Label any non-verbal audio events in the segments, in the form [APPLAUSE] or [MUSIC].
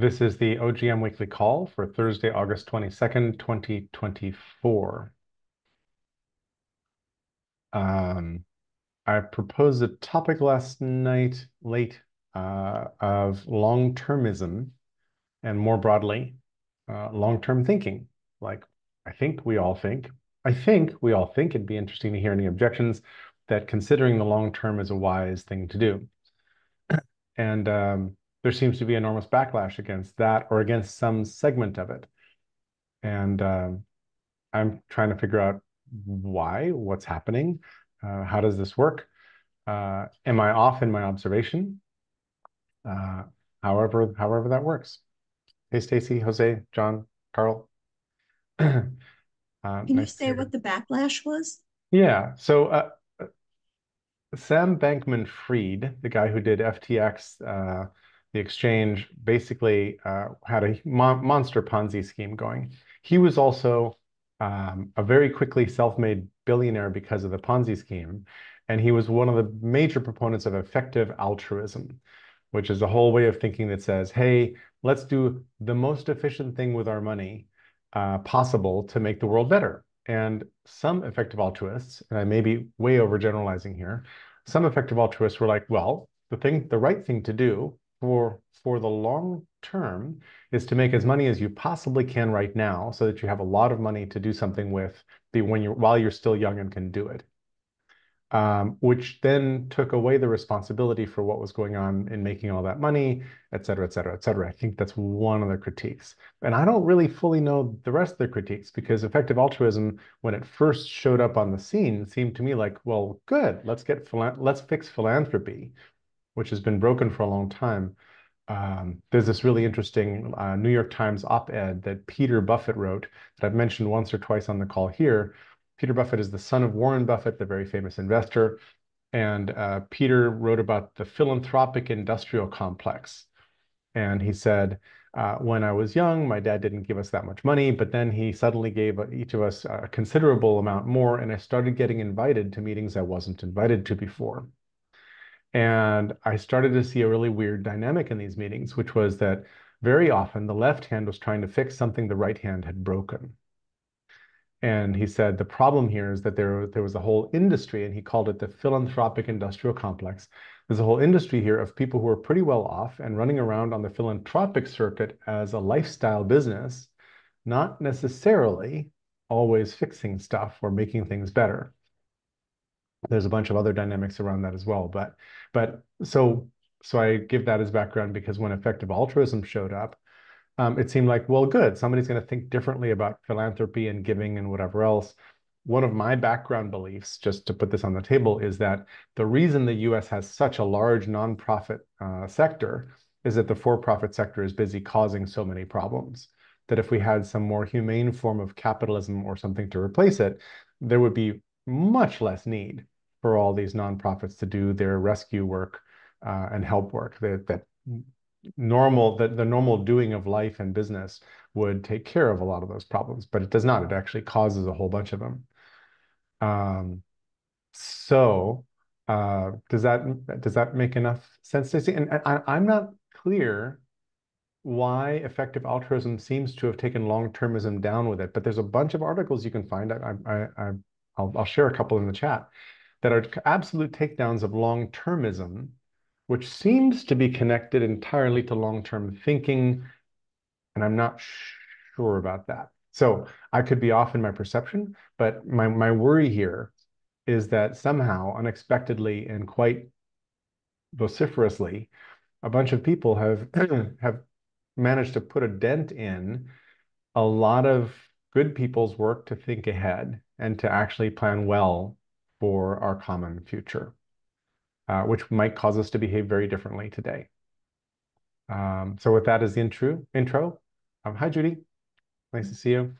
This is the OGM Weekly Call for Thursday, August 22nd, 2024. Um, I proposed a topic last night, late, uh, of long-termism and more broadly, uh, long-term thinking. Like, I think we all think, I think we all think it'd be interesting to hear any objections that considering the long term is a wise thing to do. [CLEARS THROAT] And um, there seems to be enormous backlash against that or against some segment of it. And um, I'm trying to figure out why, what's happening, uh, how does this work? Uh, am I off in my observation? Uh, however, however that works. Hey, Stacy, Jose, John, Carl. [CLEARS THROAT] Uh, Can nice you say what the backlash was? Yeah. So uh, Sam Bankman Fried, the guy who did FTX, uh, the exchange basically uh, had a mon monster Ponzi scheme going. He was also um, a very quickly self-made billionaire because of the Ponzi scheme. And he was one of the major proponents of effective altruism, which is a whole way of thinking that says, hey, let's do the most efficient thing with our money uh, possible to make the world better. And some effective altruists, and I may be way overgeneralizing here, some effective altruists were like, well, the thing, the right thing to do for for the long term is to make as money as you possibly can right now so that you have a lot of money to do something with the when you're while you're still young and can do it um, which then took away the responsibility for what was going on in making all that money, et cetera, et cetera, et cetera. I think that's one of the critiques. And I don't really fully know the rest of the critiques because effective altruism, when it first showed up on the scene, seemed to me like, well, good, let's get let's fix philanthropy which has been broken for a long time. Um, there's this really interesting uh, New York Times op-ed that Peter Buffett wrote that I've mentioned once or twice on the call here. Peter Buffett is the son of Warren Buffett, the very famous investor. And uh, Peter wrote about the philanthropic industrial complex. And he said, uh, when I was young, my dad didn't give us that much money, but then he suddenly gave each of us a considerable amount more. And I started getting invited to meetings I wasn't invited to before. And I started to see a really weird dynamic in these meetings, which was that very often the left hand was trying to fix something the right hand had broken. And he said the problem here is that there, there was a whole industry, and he called it the philanthropic industrial complex. There's a whole industry here of people who are pretty well off and running around on the philanthropic circuit as a lifestyle business, not necessarily always fixing stuff or making things better there's a bunch of other dynamics around that as well. But but so so I give that as background because when effective altruism showed up, um, it seemed like, well, good, somebody's going to think differently about philanthropy and giving and whatever else. One of my background beliefs, just to put this on the table, is that the reason the US has such a large nonprofit uh, sector is that the for-profit sector is busy causing so many problems. That if we had some more humane form of capitalism or something to replace it, there would be much less need for all these nonprofits to do their rescue work uh, and help work. That, that normal that the normal doing of life and business would take care of a lot of those problems, but it does not. It actually causes a whole bunch of them. Um, so uh, does that does that make enough sense, Stacey? And I, I'm not clear why effective altruism seems to have taken long-termism down with it, but there's a bunch of articles you can find. I, I, I I'll, I'll share a couple in the chat that are absolute takedowns of long-termism, which seems to be connected entirely to long-term thinking, and I'm not sure about that. So I could be off in my perception, but my, my worry here is that somehow, unexpectedly and quite vociferously, a bunch of people have [CLEARS THROAT] have managed to put a dent in a lot of good people's work to think ahead and to actually plan well for our common future, uh, which might cause us to behave very differently today. Um, so with that as the intro, intro um, hi, Judy. Nice to see you.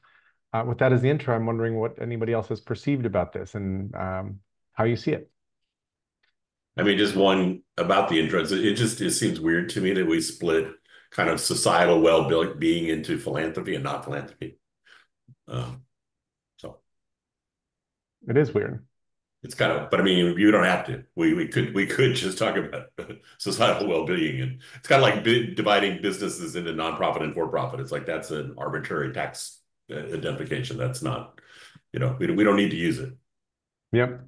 Uh, with that as the intro, I'm wondering what anybody else has perceived about this and um, how you see it. I mean, just one about the intro. It just it seems weird to me that we split kind of societal well-being into philanthropy and not philanthropy. Um, it is weird. It's kind of, but I mean, you don't have to. We we could we could just talk about [LAUGHS] societal well-being, and it's kind of like dividing businesses into nonprofit and for-profit. It's like that's an arbitrary tax uh, identification. That's not, you know, we we don't need to use it. Yep.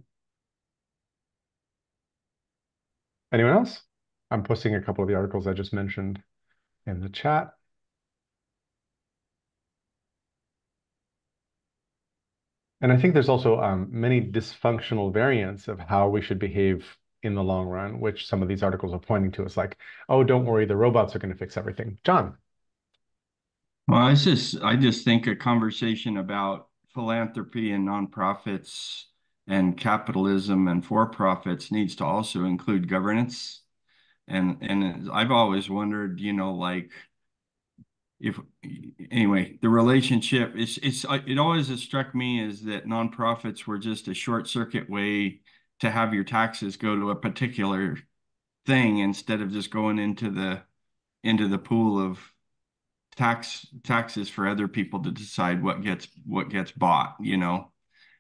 Anyone else? I'm posting a couple of the articles I just mentioned in the chat. And I think there's also um, many dysfunctional variants of how we should behave in the long run, which some of these articles are pointing to. It's like, oh, don't worry, the robots are going to fix everything. John. Well, I just I just think a conversation about philanthropy and nonprofits and capitalism and for-profits needs to also include governance. And and I've always wondered, you know, like if anyway, the relationship it's it's uh, it always has struck me is that nonprofits were just a short circuit way to have your taxes go to a particular thing instead of just going into the into the pool of tax taxes for other people to decide what gets what gets bought, you know.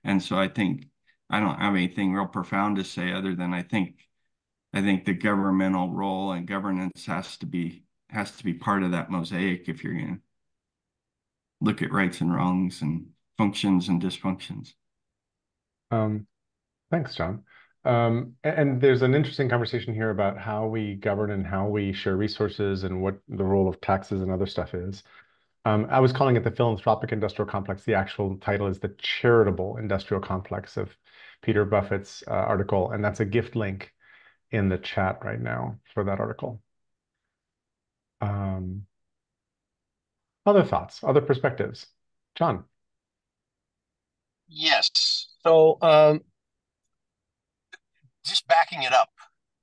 And so I think I don't have anything real profound to say other than I think I think the governmental role and governance has to be has to be part of that mosaic if you're going to look at rights and wrongs and functions and dysfunctions. Um, thanks, John. Um, and there's an interesting conversation here about how we govern and how we share resources and what the role of taxes and other stuff is. Um, I was calling it the philanthropic industrial complex. The actual title is the charitable industrial complex of Peter Buffett's uh, article, and that's a gift link in the chat right now for that article. Um, other thoughts, other perspectives? John. Yes. So um, just backing it up,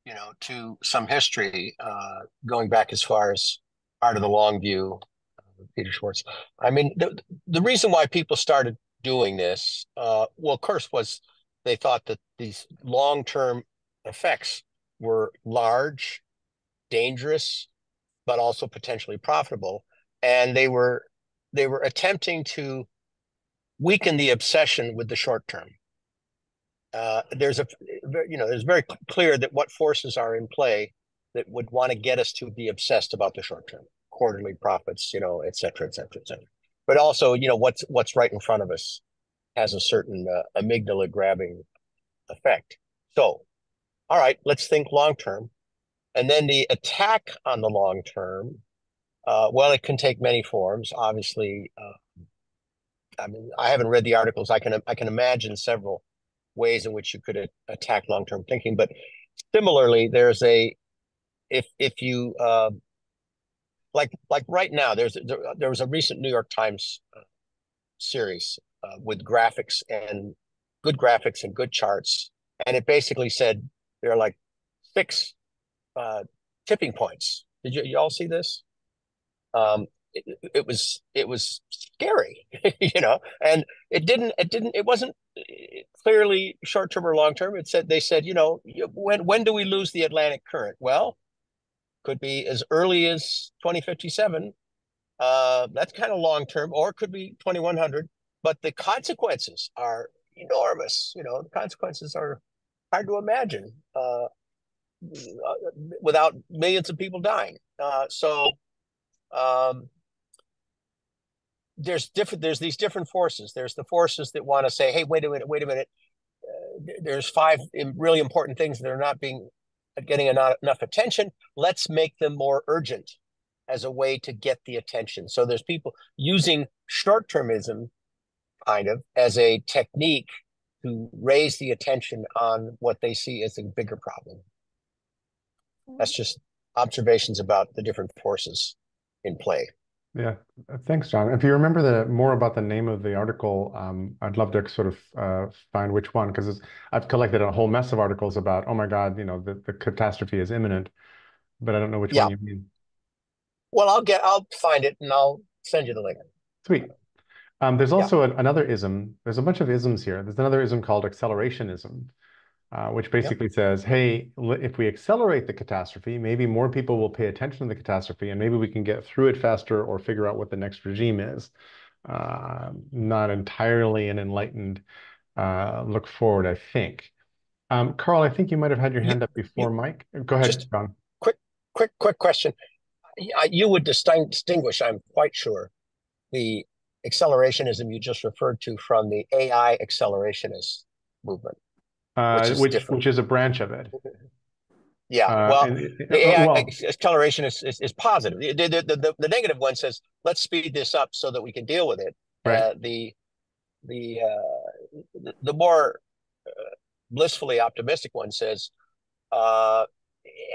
you know, to some history, uh, going back as far as Art of the Long View, uh, Peter Schwartz. I mean, the, the reason why people started doing this, uh, well, of course, was they thought that these long-term effects were large, dangerous, but also potentially profitable. And they were they were attempting to weaken the obsession with the short term. Uh, there's a you know there's very clear that what forces are in play that would want to get us to be obsessed about the short term, quarterly profits, you know, et cetera, et cetera, et cetera. But also, you know, what's what's right in front of us has a certain uh, amygdala grabbing effect. So, all right, let's think long term. And then the attack on the long term, uh, well, it can take many forms. Obviously, uh, I mean, I haven't read the articles. I can I can imagine several ways in which you could attack long term thinking. But similarly, there's a if if you uh, like like right now, there's there, there, was a recent New York Times uh, series uh, with graphics and good graphics and good charts, and it basically said there are like six uh, tipping points. Did you, you all see this? Um, it, it was it was scary, [LAUGHS] you know, and it didn't it didn't it wasn't clearly short term or long term. It said they said you know when when do we lose the Atlantic current? Well, could be as early as 2057. Uh, that's kind of long term, or it could be 2100. But the consequences are enormous. You know, the consequences are hard to imagine. Uh, without millions of people dying. Uh, so um, there's different. There's these different forces. There's the forces that want to say, "Hey, wait a minute, wait a minute." Uh, there's five really important things that are not being getting enough, enough attention. Let's make them more urgent as a way to get the attention. So there's people using short termism kind of as a technique to raise the attention on what they see as a bigger problem. That's just observations about the different forces in play. Yeah, thanks, John. If you remember the more about the name of the article, um, I'd love to sort of uh, find which one because I've collected a whole mess of articles about, oh my God, you know, the, the catastrophe is imminent, but I don't know which yeah. one you mean. Well, I'll get, I'll find it and I'll send you the link. Sweet. Um, there's also yeah. a, another ism. There's a bunch of isms here. There's another ism called accelerationism, uh, which basically yep. says, hey, if we accelerate the catastrophe, maybe more people will pay attention to the catastrophe and maybe we can get through it faster or figure out what the next regime is. Uh, not entirely an enlightened uh, look forward, I think. Um, Carl, I think you might have had your hand up before, Mike. Go ahead, Just- John. quick quick question you would distinguish i'm quite sure the accelerationism you just referred to from the ai accelerationist movement Uh, Which is which which is a branch of it. yeah Uh, well and- the ai well, acceleration is, is, is positive the, the, the, the, the negative one says let's speed this up so that we can deal with it Right. uh, the the uh, the, the more uh, blissfully optimistic one says uh,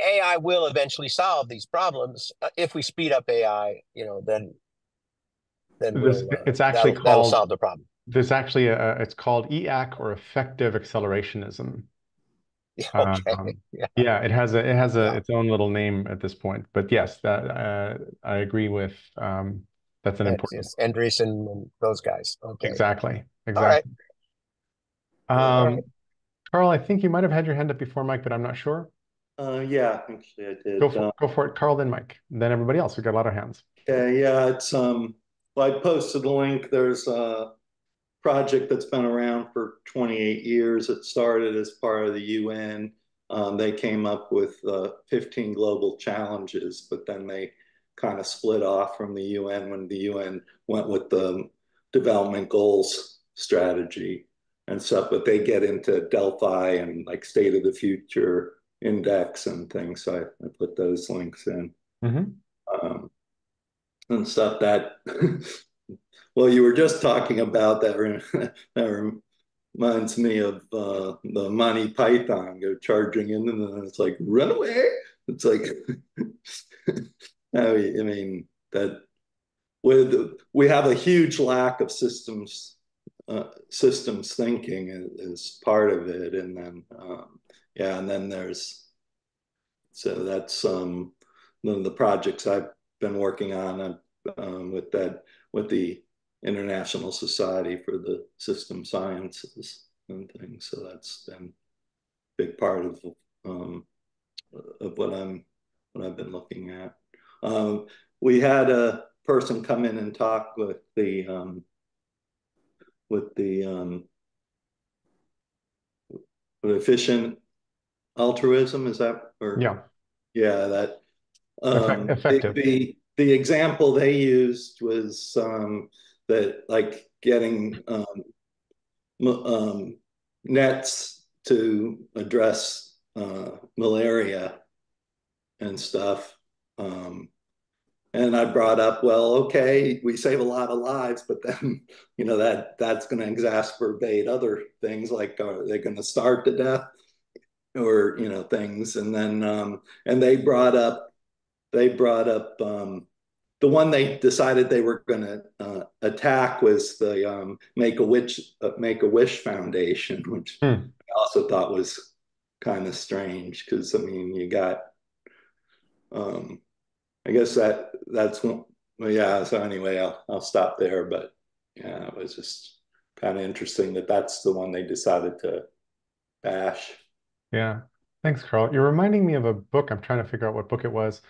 AI will eventually solve these problems. Uh, if we speed up AI, you know, then then This- we'll, uh, it's actually that'll, that'll called- solve the problem. There's actually a, it's called EAC or effective accelerationism. [LAUGHS] Okay, Um, yeah, Yeah, it has a it has a Yeah. its own little name at this point. But yes, that uh, I agree with. Um, that's an It's- important. it's Andreessen and those guys. Okay, Exactly. all right. Exactly. All Um, right. Carl, I think you might have had your hand up before, Mike, but I'm not sure. Uh, yeah, actually I did. Go for Uh, go for it, Carl, then Mike, then everybody else. We've got a lot of hands. Okay, yeah, it's, um, well, I posted the link. There's a project that's been around for twenty-eight years. It started as part of the UN. Um, they came up with, uh, fifteen global challenges, but then they kind of split off from the UN when the UN went with the development goals strategy and stuff, but they get into Delphi and like state of the future index and things. So I, I put those links in Mhm. um, and stuff that [LAUGHS] well you were just talking about that [LAUGHS] that reminds me of uh, the Monty Python go charging in and then it's like run away? It's like [LAUGHS] I mean, that with we have a huge lack of systems uh, systems thinking is, is part of it. And then um, yeah and then there's so that's um one of the projects I've been working on uh, um, with that with the International Society for the System Sciences and things. So that's been a big part of um, of what I'm what I've been looking at. Um, we had a person come in and talk with the um, with the um, with efficient altruism. Is that or Yeah. yeah, that um, effective. The example they used was um, that like getting um, um, nets to address uh, malaria and stuff. Um, and I brought up, well, okay, we save a lot of lives, but then [LAUGHS] you know that that's going to exacerbate other things like are they going to starve to death or you know things and then um and they brought up they brought up um the one they decided they were going to uh, attack was the um, Make a Wish uh, Make a Wish Foundation, which Hmm. I also thought was kind of strange because I mean you got, um, I guess that that's one. Well, yeah. So anyway, I'll I'll stop there. But yeah, it was just kind of interesting that that's the one they decided to bash. Yeah. Thanks, Carl. You're reminding me of a book. I'm trying to figure out what book it was.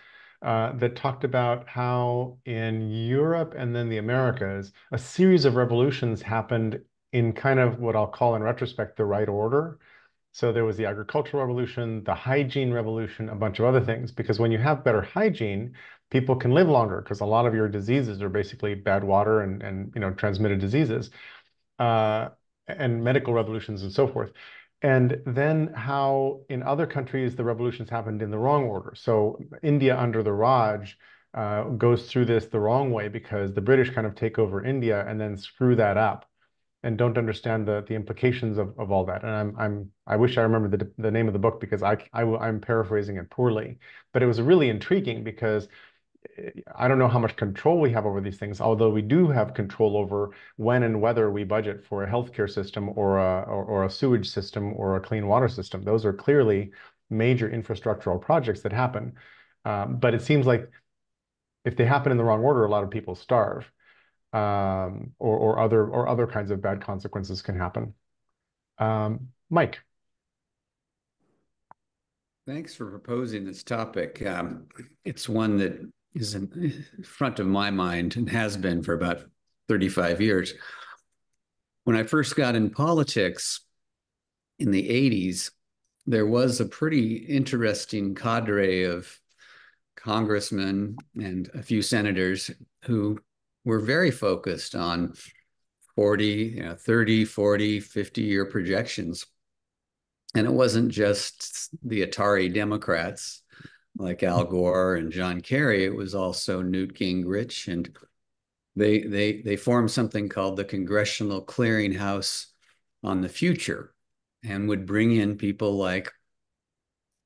Uh, that talked about how in Europe and then the Americas, a series of revolutions happened in kind of what I'll call in retrospect the right order. So there was the agricultural revolution, the hygiene revolution, a bunch of other things. Because when you have better hygiene, people can live longer because a lot of your diseases are basically bad water and, and you know transmitted diseases, uh, and medical revolutions and so forth and then how in other countries the revolutions happened in the wrong order. So India under the Raj uh, goes through this the wrong way because the British kind of take over India and then screw that up and don't understand the the implications of, of all that. And I'm I'm I wish I remember the the name of the book because I, I I'm paraphrasing it poorly, but it was really intriguing because I don't know how much control we have over these things, although we do have control over when and whether we budget for a healthcare system or a or, or a sewage system or a clean water system. Those are clearly major infrastructural projects that happen. Um, but it seems like if they happen in the wrong order, a lot of people starve, um, or or other or other kinds of bad consequences can happen. Um, Mike. Thanks for proposing this topic. Um, it's one that is in front of my mind and has been for about 35 years. When I first got in politics in the 80s, there was a pretty interesting cadre of congressmen and a few senators who were very focused on 40, you know, 30, 40, 50 year projections. And it wasn't just the Atari Democrats like Al Gore and John Kerry, it was also Newt Gingrich. And they, they, they formed something called the Congressional Clearinghouse on the Future and would bring in people like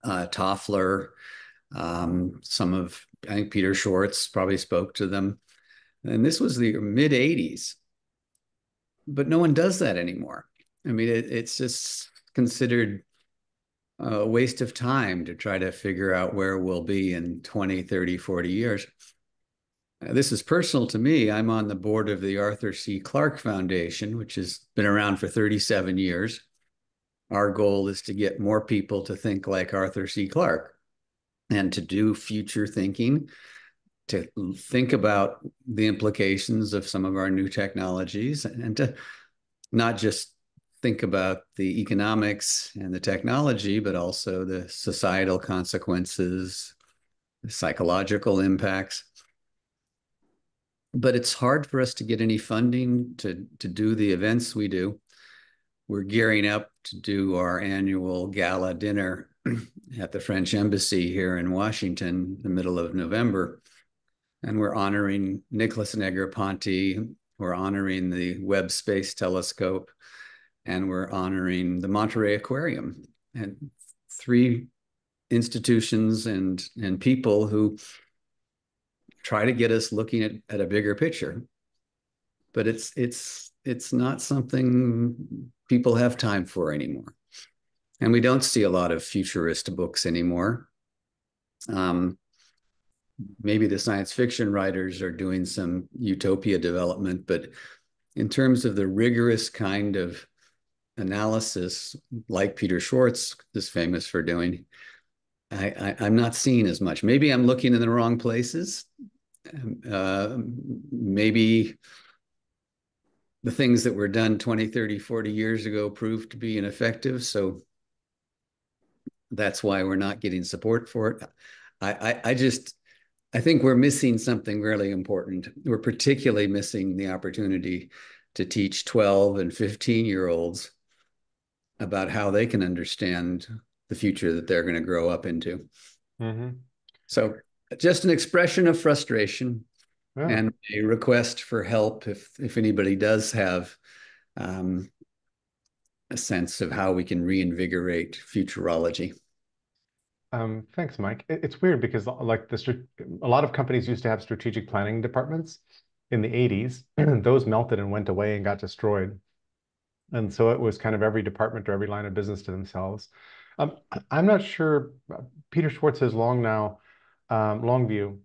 uh, Toffler, um, some of, I think Peter Schwartz probably spoke to them. And this was the mid 80s. But no one does that anymore. I mean, it, it's just considered a waste of time to try to figure out where we'll be in 20, 30, 40 years. Uh, this is personal to me. I'm on the board of the Arthur C. Clarke Foundation, which has been around for 37 years. Our goal is to get more people to think like Arthur C. Clarke and to do future thinking, to think about the implications of some of our new technologies, and to not just think about the economics and the technology, but also the societal consequences, the psychological impacts. But it's hard for us to get any funding to, to do the events we do. We're gearing up to do our annual gala dinner [CLEARS THROAT] at the French Embassy here in Washington, the middle of November. And we're honoring Nicholas Negroponte. We're honoring the Webb Space Telescope and we're honoring the Monterey Aquarium and three institutions and and people who try to get us looking at, at a bigger picture. But it's it's it's not something people have time for anymore. And we don't see a lot of futurist books anymore. Um, maybe the science fiction writers are doing some utopia development, but in terms of the rigorous kind of analysis like Peter Schwartz is famous for doing, I, I, am not seeing as much. Maybe I'm looking in the wrong places. Uh, maybe the things that were done 20, 30, 40 years ago proved to be ineffective. So that's why we're not getting support for it. I, I, I just, I think we're missing something really important. We're particularly missing the opportunity to teach 12 and 15 year olds about how they can understand the future that they're going to grow up into. Mm-hmm. So, just an expression of frustration yeah. and a request for help if if anybody does have um, a sense of how we can reinvigorate futurology. Um, thanks, Mike. It's weird because like the a lot of companies used to have strategic planning departments in the 80s. [CLEARS THROAT] Those melted and went away and got destroyed. And so it was kind of every department or every line of business to themselves. Um, I'm not sure. Uh, Peter Schwartz has long now, um, Longview.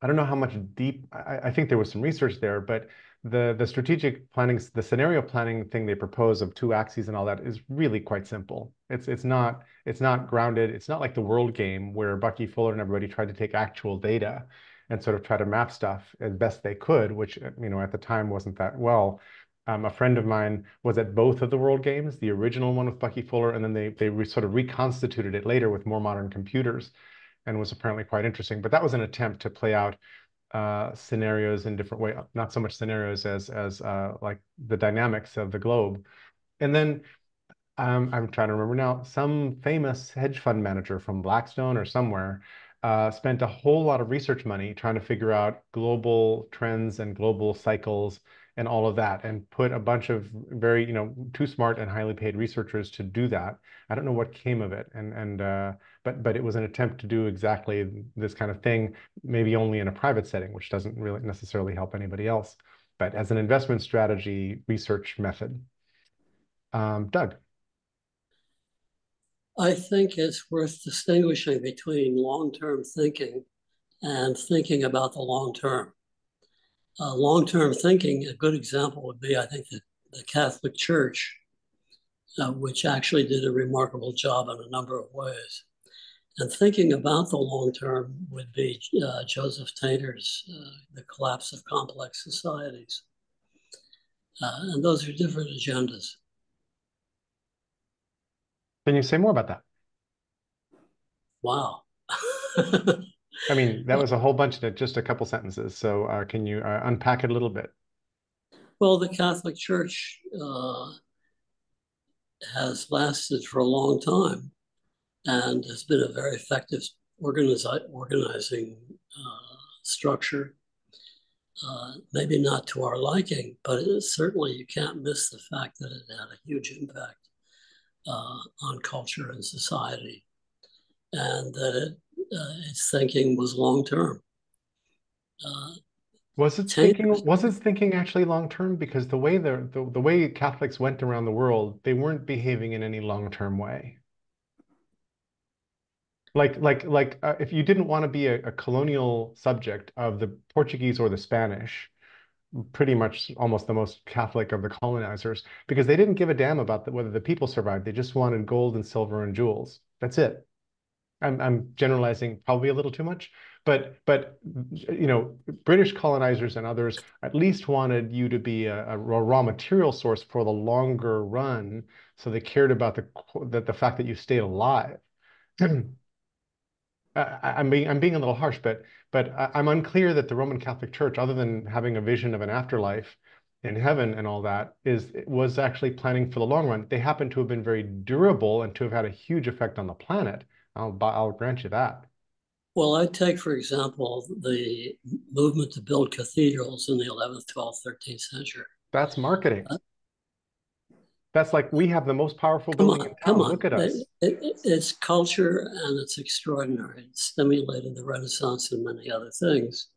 I don't know how much deep. I, I, think there was some research there, but the the strategic planning, the scenario planning thing they propose of two axes and all that is really quite simple. It's it's not it's not grounded. It's not like the World Game where Bucky Fuller and everybody tried to take actual data and sort of try to map stuff as best they could, which you know at the time wasn't that well. Um, a friend of mine was at both of the World Games, the original one with Bucky Fuller, and then they they re, sort of reconstituted it later with more modern computers, and was apparently quite interesting. But that was an attempt to play out uh, scenarios in different way, not so much scenarios as as uh, like the dynamics of the globe. And then um, I'm trying to remember now, some famous hedge fund manager from Blackstone or somewhere uh, spent a whole lot of research money trying to figure out global trends and global cycles and all of that and put a bunch of very you know too smart and highly paid researchers to do that. I don't know what came of it and and uh, but but it was an attempt to do exactly this kind of thing maybe only in a private setting which doesn't really necessarily help anybody else but as an investment strategy research method. Um, doug? I think it's worth distinguishing between long-term thinking and thinking about the long term uh, long-term thinking, a good example would be, I think, the, the Catholic Church, uh, which actually did a remarkable job in a number of ways. And thinking about the long term would be uh, Joseph Tainter's uh, The Collapse of Complex Societies. Uh, and those are different agendas. Can you say more about that? Wow. [LAUGHS] I mean, that was a whole bunch of just a couple sentences. So uh, can you uh, unpack it a little bit? Well, the Catholic Church uh, has lasted for a long time and has been a very effective organizi organizing uh, structure. Uh, maybe not to our liking, but certainly you can't miss the fact that it had a huge impact uh, on culture and society, and that it, its thinking was long term. Uh, was it thinking? Was its thinking actually long term? Because the way the, the the way Catholics went around the world, they weren't behaving in any long term way like like like uh, if you didn't want to be a, a, colonial subject of the Portuguese or the Spanish, pretty much almost the most Catholic of the colonizers, because they didn't give a damn about the, whether the people survived. They just wanted gold and silver and jewels. That's it. I'm I'm generalizing probably a little too much, but but you know British colonizers and others at least wanted you to be a, a raw material source for the longer run, so they cared about the that the fact that you stayed alive. [CLEARS THROAT] I'm being I'm being a little harsh, but but I'm unclear that the Roman Catholic Church, other than having a vision of an afterlife in heaven and all that, is was actually planning for the long run. They happen to have been very durable and to have had a huge effect on the planet. I'll I'll grant you that. Well, I take for example the movement to build cathedrals in the 11th, 12th, 13th century. That's marketing. Uh, that's like we have the most powerful come building on, in town. Come on. Look at us. It, it, it's culture and it's extraordinary. It stimulated the Renaissance and many other things.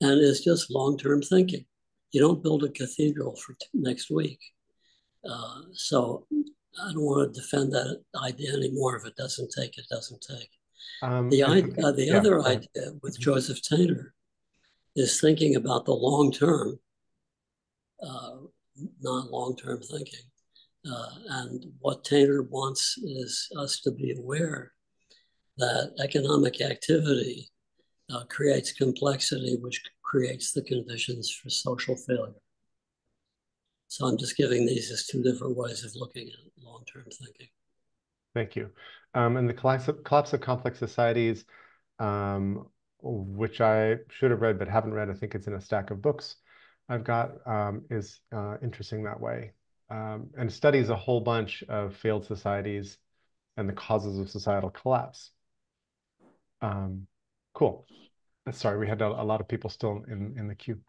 And it's just long term thinking. You don't build a cathedral for next week. Uh, so I don't want to defend that idea anymore. If it doesn't take, it doesn't take. Um, the idea, uh, the yeah, other idea with. Joseph Tainter is thinking about the long term, uh, not long term thinking. Uh, and what Tainter wants is us to be aware that economic activity uh, creates complexity, which creates the conditions for social failure. So I'm just giving these as two different ways of looking at long-term thinking. Thank you. Um, and the collapse of, collapse of complex societies, um, which I should have read but haven't read, I think it's in a stack of books I've got, um, is uh, interesting that way um, and studies a whole bunch of failed societies and the causes of societal collapse. Um, cool. Sorry, we had a, a, lot of people still in, in the queue.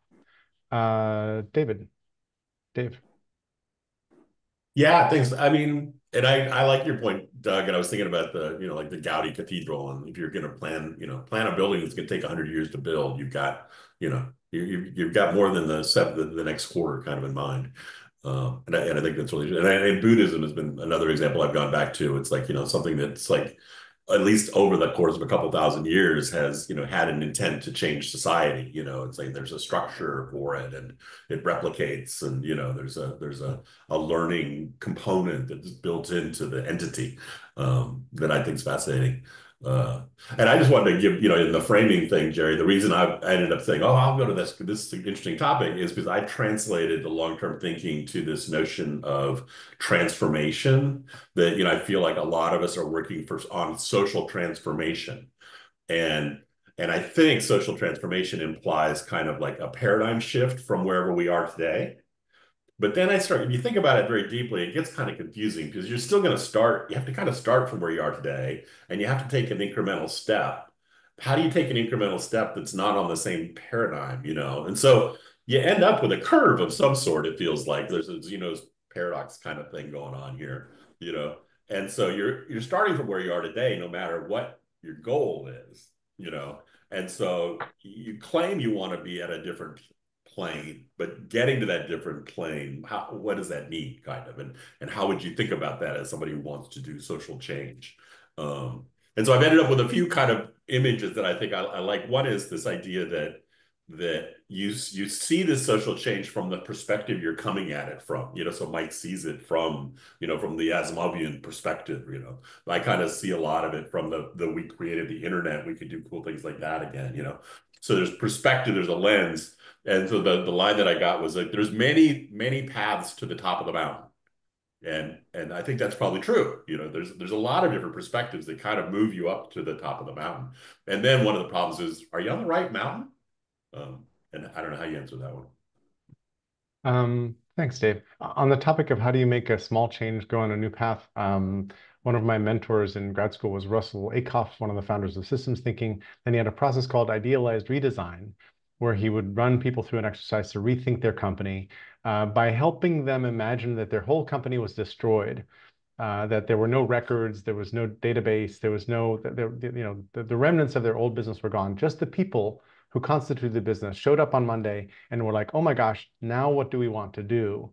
Uh, David, Dave. Yeah, thanks. I mean, and I, I like your point, Doug. And I was thinking about the, you know, like the Gaudi Cathedral. And if you're going to plan, you know, plan a building that's going to take 100 years to build, you've got, you know, you, you've got more than the, seven, the, the next quarter kind of in mind. Um, and I, and I think that's really, and, I, and Buddhism has been another example I've gone back to. It's like, you know, something that's like, at least over the course of a couple thousand years has you know had an intent to change society. You know it's like there's a structure for it and it replicates and you know there's a there's a, a learning component that's built into the entity um, that i think is fascinating uh, and I just wanted to give, you know, in the framing thing, Jerry, the reason I, I ended up saying, oh, I'll go to this, this is an interesting topic is because I translated the long-term thinking to this notion of transformation that, you know, I feel like a lot of us are working for on social transformation. And and I think social transformation implies kind of like a paradigm shift from wherever we are today but then I start, if you think about it very deeply, it gets kind of confusing because you're still going to start, you have to kind of start from where you are today and you have to take an incremental step. How do you take an incremental step that's not on the same paradigm, you know? And so you end up with a curve of some sort, it feels like there's a Zeno's paradox kind of thing going on here, you know? And so you're you're starting from where you are today, no matter what your goal is, you know? And so you claim you want to be at a different plane, but getting to that different plane, how, what does that mean, kind of, and and how would you think about that as somebody who wants to do social change? Um, and so I've ended up with a few kind of images that I think I, I like. One is this idea that that you you see this social change from the perspective you're coming at it from you know so mike sees it from you know from the asimovian perspective you know i kind of see a lot of it from the the we created the internet we could do cool things like that again you know so there's perspective there's a lens and so the, the line that I got was like, there's many, many paths to the top of the mountain. And and I think that's probably true. You know, there's there's a lot of different perspectives that kind of move you up to the top of the mountain. And then one of the problems is, are you on the right mountain? Um, and I don't know how you answer that one. Um, thanks, Dave. On the topic of how do you make a small change go on a new path, um, one of my mentors in grad school was Russell Ackoff, one of the founders of systems thinking. And he had a process called idealized redesign, where he would run people through an exercise to rethink their company uh, by helping them imagine that their whole company was destroyed. Uh, that there were no records, there was no database, there was no, there, you know, the, the remnants of their old business were gone. Just the people who constituted the business showed up on Monday and were like, oh my gosh, now what do we want to do?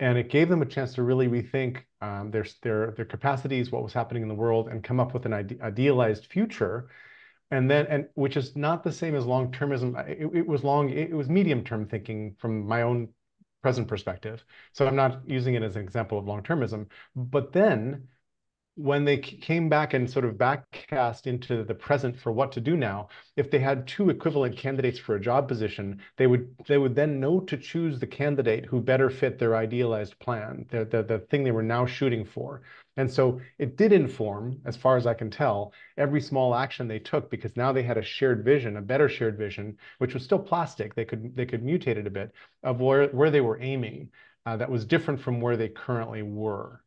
And it gave them a chance to really rethink um, their, their, their capacities, what was happening in the world, and come up with an ide idealized future. And then, and which is not the same as long-termism. It, it was long, it was medium-term thinking from my own present perspective. So I'm not using it as an example of long-termism. But then when they came back and sort of backcast into the present for what to do now, if they had two equivalent candidates for a job position, they would they would then know to choose the candidate who better fit their idealized plan, the, the, the thing they were now shooting for. And so it did inform, as far as I can tell, every small action they took because now they had a shared vision, a better shared vision, which was still plastic. They could they could mutate it a bit of where, where they were aiming uh, that was different from where they currently were.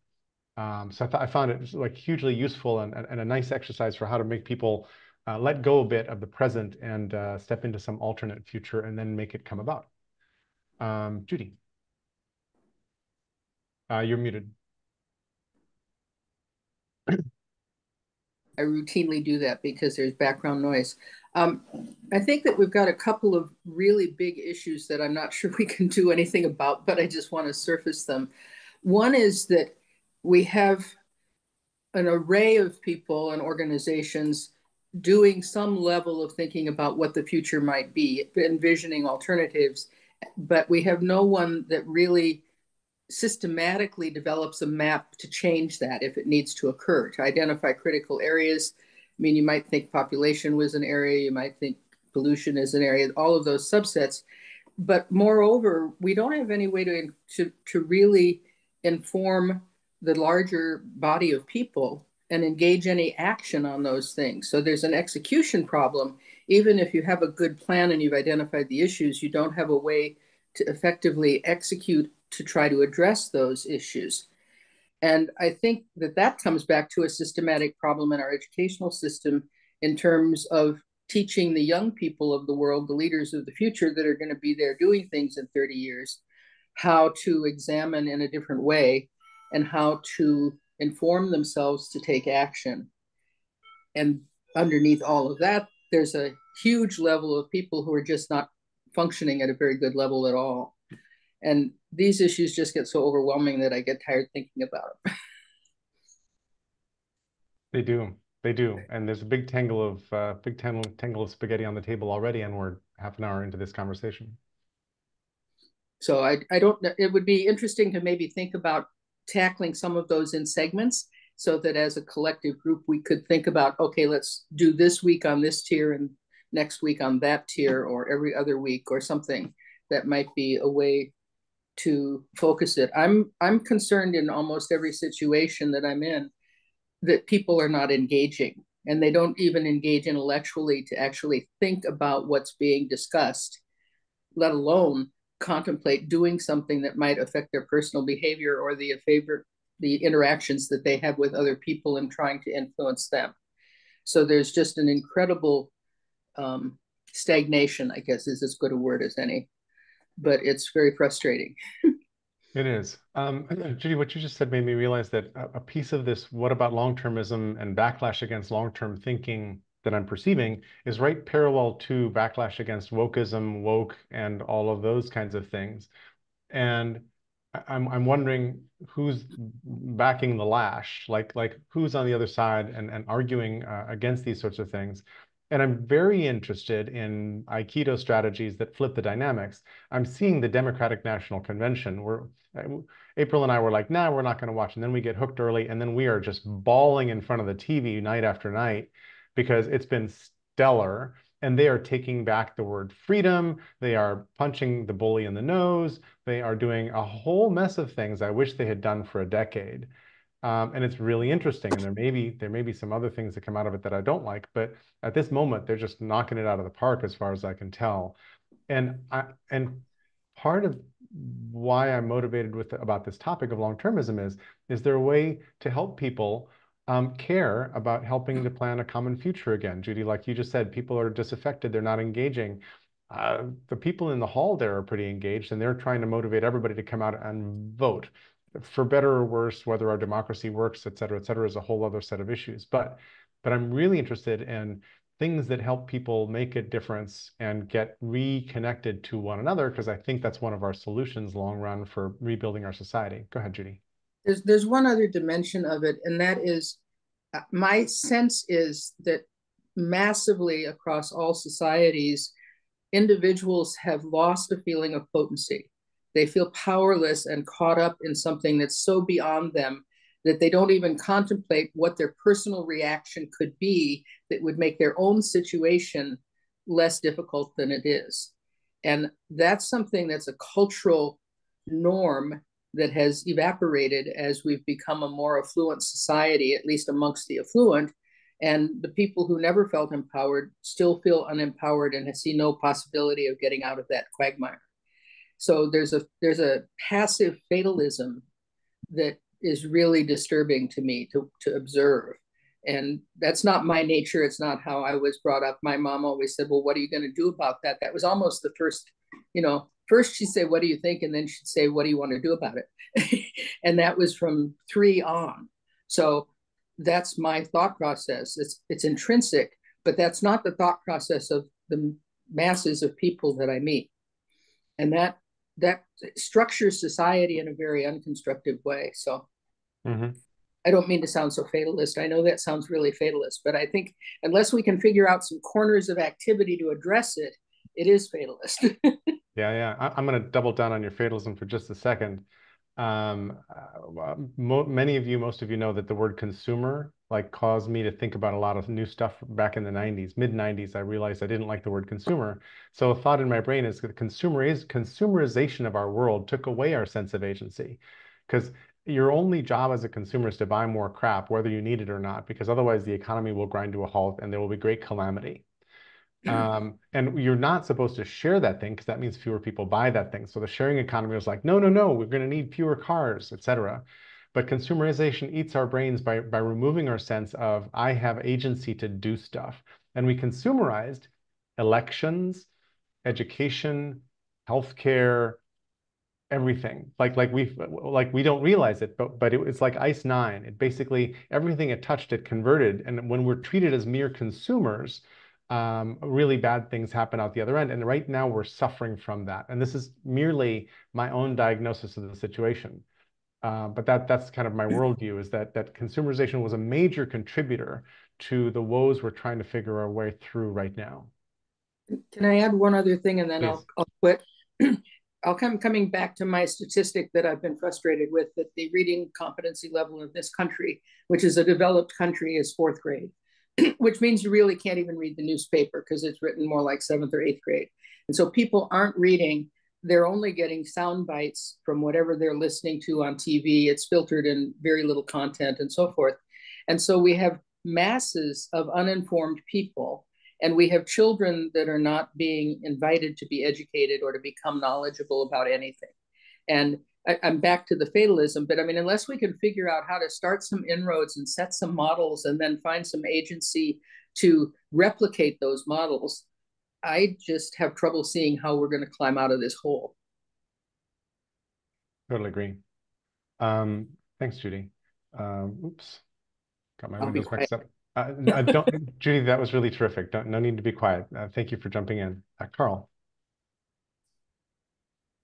Um, so I, I found it like hugely useful and, and, a nice exercise for how to make people uh, let go a bit of the present and uh, step into some alternate future and then make it come about. Um, Judy, uh, you're muted. I routinely do that because there's background noise. Um, I think that we've got a couple of really big issues that I'm not [LAUGHS] sure we can do anything about, but I just want to surface them. One is that we have an array of people and organizations doing some level of thinking about what the future might be, envisioning alternatives, but we have no one that really systematically develops a map to change that if it needs to occur, to identify critical areas. I mean, you might think population was an area, you might think pollution is an area, all of those subsets. But moreover, we don't have any way to, to, to really inform the larger body of people and engage any action on those things. So there's an execution problem. Even if you have a good plan and you've identified the issues, you don't have a way to effectively execute to try to address those issues. And I think that that comes back to a systematic problem in our educational system in terms of teaching the young people of the world, the leaders of the future that are going to be there doing things in 30 years, how to examine in a different way and how to inform themselves to take action. And underneath all of that, there's a huge level of people who are just not functioning at a very good level at all. And these issues just get so overwhelming that I get tired thinking about them. [LAUGHS] they do. They do. And there's a big tangle of uh, big tangle, tangle of spaghetti on the table already, and we're half an hour into this conversation. So I, I don't it would be interesting to maybe think about tackling some of those in segments so that as a collective group we could think about okay let's do this week on this tier and next week on that tier or every other week or something that might be a way to focus it i'm i'm concerned in almost every situation that i'm in that people are not engaging and they don't even engage intellectually to actually think about what's being discussed let alone contemplate doing something that might affect their personal behavior or the favor the interactions that they have with other people and trying to influence them. So there's just an incredible um, stagnation, I guess is as good a word as any, but it's very frustrating. it is. Um, [CLEARS THROAT] Judy, what you just said made me realize that a, piece of this, what about long-termism and backlash against long-term thinking that I'm perceiving is right parallel to backlash against wokeism, woke, and all of those kinds of things. And I'm I'm wondering who's backing the lash, like like who's on the other side and and arguing uh, against these sorts of things. And I'm very interested in Aikido strategies that flip the dynamics. I'm seeing the Democratic National Convention where uh, April and I were like, nah, we're not going to watch. And then we get hooked early, and then we are just bawling in front of the TV night after night because it's been stellar and they are taking back the word freedom. They are punching the bully in the nose. They are doing a whole mess of things I wish they had done for a decade. Um, and it's really interesting. And there may be there may be some other things that come out of it that I don't like, but at this moment they're just knocking it out of the park as far as I can tell. And I and part of why I'm motivated with about this topic of long-termism is is there a way to help people um, care about helping to plan a common future again. Judy, like you just said, people are disaffected, they're not engaging. Uh, the people in the hall there are pretty engaged and they're trying to motivate everybody to come out and vote. For better or worse, whether our democracy works, et cetera, et cetera, is a whole other set of issues. But but I'm really interested in things that help people make a difference and get reconnected to one another, because I think that's one of our solutions long run for rebuilding our society. Go ahead, Judy. There's there's one other dimension of it, and that is uh, my sense is that massively across all societies, individuals have lost a feeling of potency. They feel powerless and caught up in something that's so beyond them that they don't even contemplate what their personal reaction could be that would make their own situation less difficult than it is. And that's something that's a cultural norm that has evaporated as we've become a more affluent society, at least amongst the affluent. And the people who never felt empowered still feel unempowered and see no possibility of getting out of that quagmire. So there's a there's a passive fatalism that is really disturbing to me to, to observe. And that's not my nature. It's not how I was brought up. My mom always said, Well, what are you going to do about that? That was almost the first, you know, first she'd say, What do you think? And then she'd say, What do you want to do about it? [LAUGHS] and that was from three on. So that's my thought process. It's it's intrinsic, but that's not the thought process of the masses of people that I meet. And that that structures society in a very unconstructive way. So mm-hmm. I don't mean to sound so fatalist. I know that sounds really fatalist, but I think unless we can figure out some corners of activity to address it, it is fatalist. [LAUGHS] yeah, yeah. I, am going to double down on your fatalism for just a second. Um, uh, many of you, most of you know that the word consumer like caused me to think about a lot of new stuff back in the 90s, mid 90s. I realized I didn't like the word consumer. So a thought in my brain is that consumer is consumerization of our world took away our sense of agency because your only job as a consumer is to buy more crap, whether you need it or not, because otherwise the economy will grind to a halt and there will be great calamity. Um, and you're not supposed to share that thing because that means fewer people buy that thing. So the sharing economy was like, no, no, no, we're going to need fewer cars, etc. But consumerization eats our brains by by removing our sense of I have agency to do stuff. And we consumerized elections, education, healthcare, everything. Like like we like we don't realize it, but but it, it's like Ice Nine. It basically everything it touched, it converted. And when we're treated as mere consumers, um, really bad things happen out the other end. And right now we're suffering from that. And this is merely my own diagnosis of the situation. Uh, but that that's kind of my worldview is that that consumerization was a major contributor to the woes we're trying to figure our way through right now. Can I add one other thing and then I'll, I'll quit? [CLEARS THROAT] I'll come coming back to my statistic that I've been frustrated with that the reading competency level of this country, which is a developed country, is fourth grade. [CLEARS THROAT] which means you really can't even read the newspaper because it's written more like seventh or eighth grade. And so people aren't reading, they're only getting sound bites from whatever they're listening to on TV. It's filtered in very little content and so forth. And so we have masses of uninformed people, and we have children that are not being invited to be educated or to become knowledgeable about anything. And I, am back to the fatalism, but I mean, unless we can figure out how to start some inroads and set some models and then find some agency to replicate those models, I just have trouble seeing how we're going to climb out of this hole. Totally agree. Um, thanks, Judy. Um, oops, got my I'll windows mixed up. Uh, don't, Judy, that was really terrific. Don't, no need to be quiet. Uh, thank you for jumping in. Uh, Carl.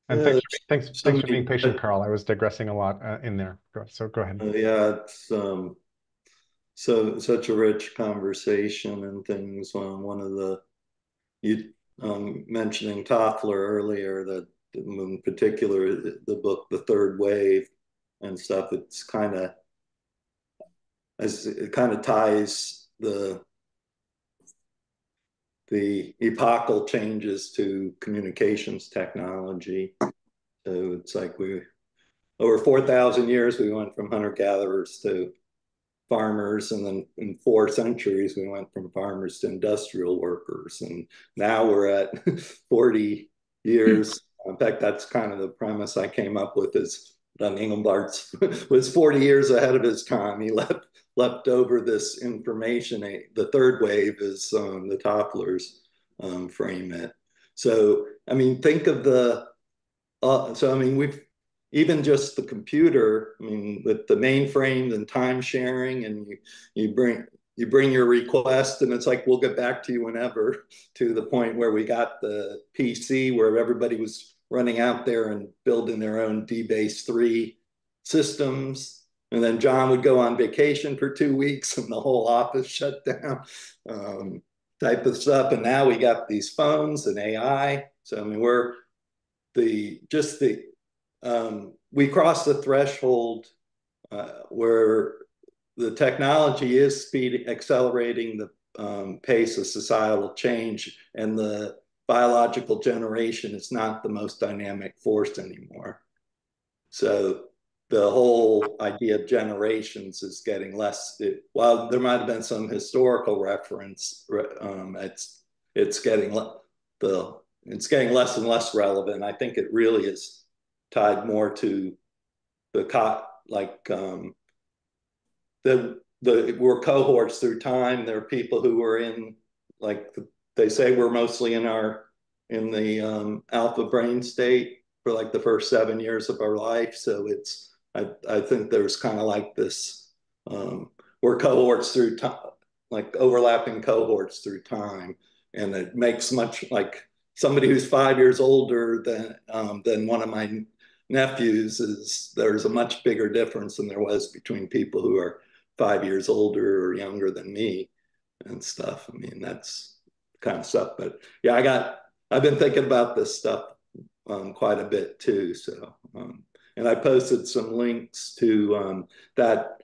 And thanks, for, thanks, thanks for being patient, Carl. I was digressing a lot uh, in there. So go ahead. Uh, yeah, it's um, so such a rich conversation and things. Um, one of the you um, mentioning Toffler earlier, that in particular the book The Third Wave and stuff. It's kind of as it kind of ties the the epochal changes to communications technology. So it's like we, over 4,000 years, we went from hunter gatherers to farmers. And then in four centuries, we went from farmers to industrial workers. And now we're at [LAUGHS] 40 years. Hmm. In fact, that's kind of the premise I came up with is Don Engelbart [LAUGHS] was 40 years ahead of his time. He left leapt over this information. The third wave is um, the Tofflers um, frame it. So, I mean, think of the, uh, so I mean, we've, even just the computer, I mean, with the mainframe and time sharing and you, you bring, you bring your request and it's like, we'll get back to you whenever [LAUGHS] to the point where we got the PC where everybody was running out there and building their own DBase 3 systems. And then John would go on vacation for two weeks and the whole office shut down um, type of stuff. And now we got these phones and AI. So, I mean, we're the, just the, um, we crossed the threshold uh, where the technology is speed accelerating the um, pace of societal change and the biological generation is not the most dynamic force anymore. So the whole idea of generations is getting less. It, while there might have been some historical reference, um, it's it's getting the it's getting less and less relevant. I think it really is tied more to the co- like um, the the we're cohorts through time. There are people who were in like they say we're mostly in our in the um, alpha brain state for like the first seven years of our life. So it's I I think there's kind of like this um, we're cohorts through time, like overlapping cohorts through time, and it makes much like somebody who's five years older than um, than one of my nephews is there's a much bigger difference than there was between people who are five years older or younger than me and stuff. I mean, that's kind of stuff. But yeah, I got, I've been thinking about this stuff um, quite a bit too. So, um, and I posted some links to um, that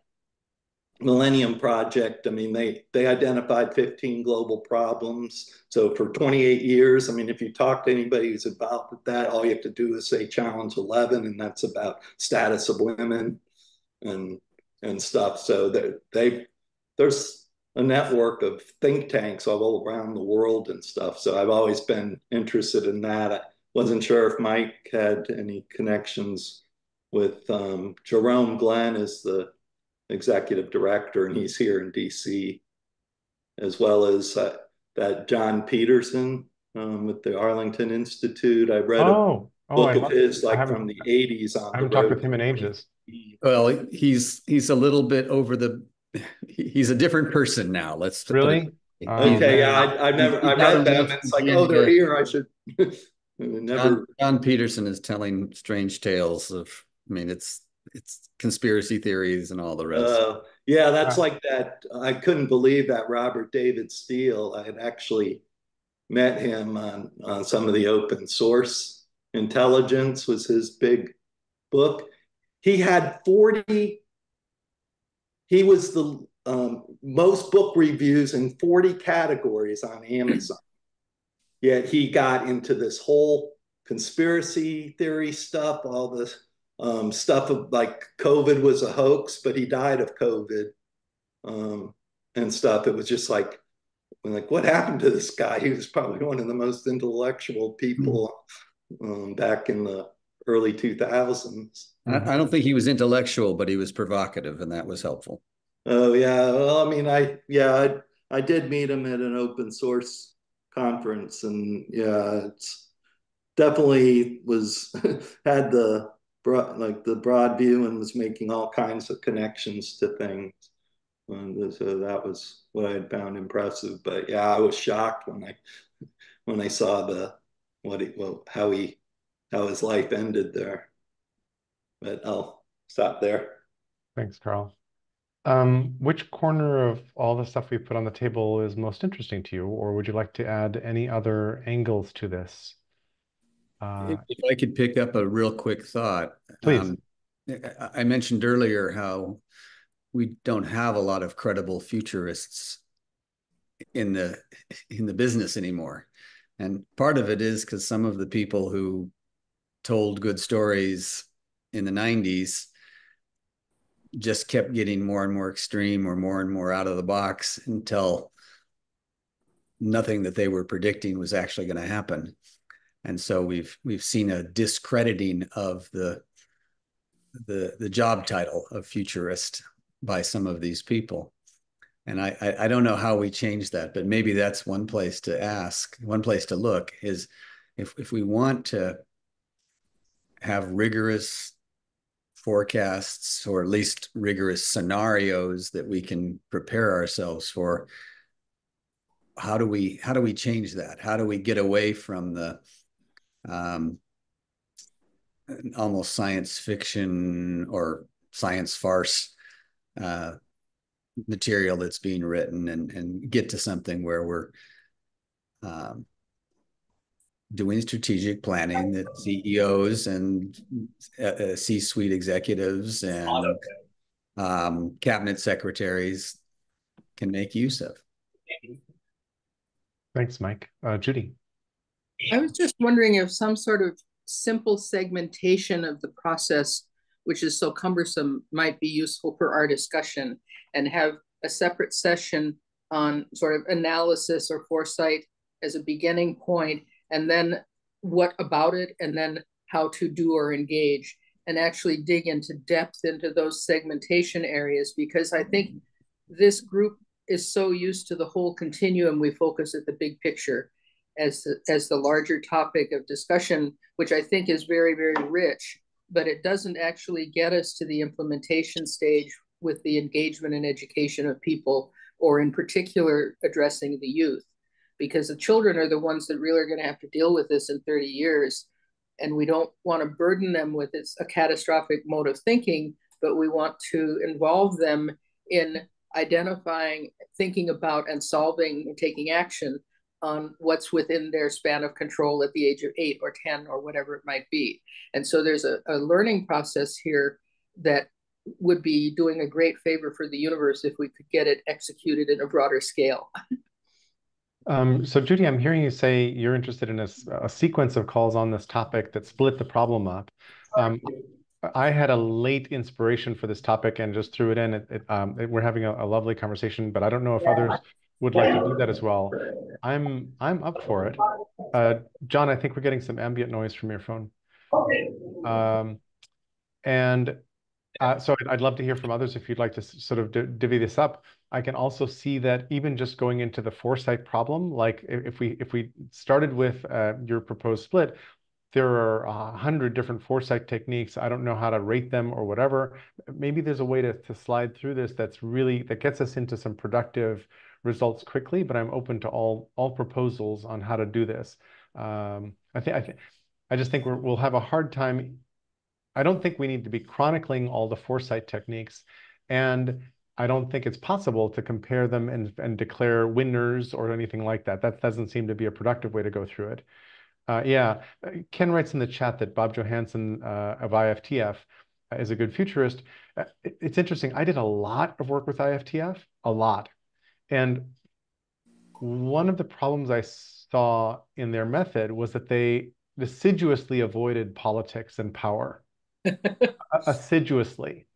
Millennium Project. I mean, they they identified 15 global problems. So for 28 years, I mean, if you talk to anybody who's involved with that, all you have to do is say challenge 11, and that's about status of women and and stuff. So they they there's a network of think tanks all around the world and stuff. So I've always been interested in that. I wasn't sure if Mike had any connections with um, Jerome Glenn is the executive director, and he's here in DC, as well as uh, that John Petersen um, with the Arlington Institute. I read oh, a book oh, of his like from the 80s on I haven't talked with him in ages. Well, he's he's a little bit over the he's a different person now. Let's really. okay, yeah, I, have never I've read them. It's like, oh, they're here. I should [LAUGHS] never. John, John Petersen is telling strange tales of. I mean, it's it's conspiracy theories and all the rest. Uh, yeah, that's like that. I couldn't believe that Robert David Steele. I had actually met him on, on some of the open source intelligence was his big book. He had 40, he was the um, most book reviews in 40 categories on Amazon. Yet he got into this whole conspiracy theory stuff, all this um, stuff of like COVID was a hoax, but he died of COVID um, and stuff. It was just like, like what happened to this guy? He was probably one of the most intellectual people um, back in the early 2000s. I, I don't think he was intellectual, but he was provocative, and that was helpful. Oh yeah, well, I mean, I yeah, I, I did meet him at an open source conference, and yeah, it's definitely was [LAUGHS] had the broad, like the broad view and was making all kinds of connections to things. And so that was what I had found impressive. But yeah, I was shocked when I [LAUGHS] when I saw the what he well how he how his life ended there. But I'll stop there. Thanks, Carl. Um, which corner of all the stuff we put on the table is most interesting to you, or would you like to add any other angles to this? Uh, if I could pick up a real quick thought. Please. Um, I mentioned earlier how we don't have a lot of credible futurists in the in the business anymore. And part of it is because some of the people who told good stories in the 90s just kept getting more and more extreme or more and more out of the box until nothing that they were predicting was actually going to happen. And so we've we've seen a discrediting of the the the job title of futurist by some of these people. And I, I, I don't know how we change that, but maybe that's one place to ask, one place to look is if if we want to have rigorous forecasts or at least rigorous scenarios that we can prepare ourselves for. How do we how do we change that? How do we get away from the um, almost science fiction or science farce uh, material that's being written and and get to something where we're um, doing strategic planning that CEOs and uh, uh C-suite executives and um, cabinet secretaries can make use of. Thanks, Mike. Uh, Judy. I was just wondering if some sort of simple segmentation of the process, which is so cumbersome, might be useful for our discussion and have a separate session on sort of analysis or foresight as a beginning point, and then what about it, and then how to do or engage, and actually dig into depth into those segmentation areas, because I think this group is so used to the whole continuum, we focus at the big picture as the, as the larger topic of discussion, which I think is very, very rich, but it doesn't actually get us to the implementation stage with the engagement and education of people, or in particular, addressing the youth, because the children are the ones that really are going to have to deal with this in 30 years. And we don't want to burden them with it's a catastrophic mode of thinking, but we want to involve them in identifying, thinking about, and solving and taking action on what's within their span of control at the age of eight or 10 or whatever it might be. And so there's a, a learning process here that would be doing a great favor for the universe if we could get it executed in a broader scale. [LAUGHS] Um, so Judy, I'm hearing you say you're interested in a, a, sequence of calls on this topic that split the problem up. Um, I had a late inspiration for this topic and just threw it in. It, it, um, it, we're having a, a, lovely conversation, but I don't know if others would like to do that as well. I'm I'm up for it. Uh, John, I think we're getting some ambient noise from your phone. Um, and uh, so I'd, I'd, love to hear from others if you'd like to sort of divvy this up. I can also see that even just going into the foresight problem, like if we if we started with uh, your proposed split, there are a hundred different foresight techniques. I don't know how to rate them or whatever. Maybe there's a way to, to slide through this that's really that gets us into some productive results quickly, but I'm open to all all proposals on how to do this. Um, I think I think I just think we will have a hard time. I don't think we need to be chronicling all the foresight techniques, and I don't think it's possible to compare them and and declare winners or anything like that. That doesn't seem to be a productive way to go through it. Uh, yeah, Ken writes in the chat that Bob Johansen uh, of IFTF is a good futurist. Uh, it's interesting. I did a lot of work with IFTF, a lot. And one of the problems I saw in their method was that they assiduously avoided politics and power. [LAUGHS] assiduously.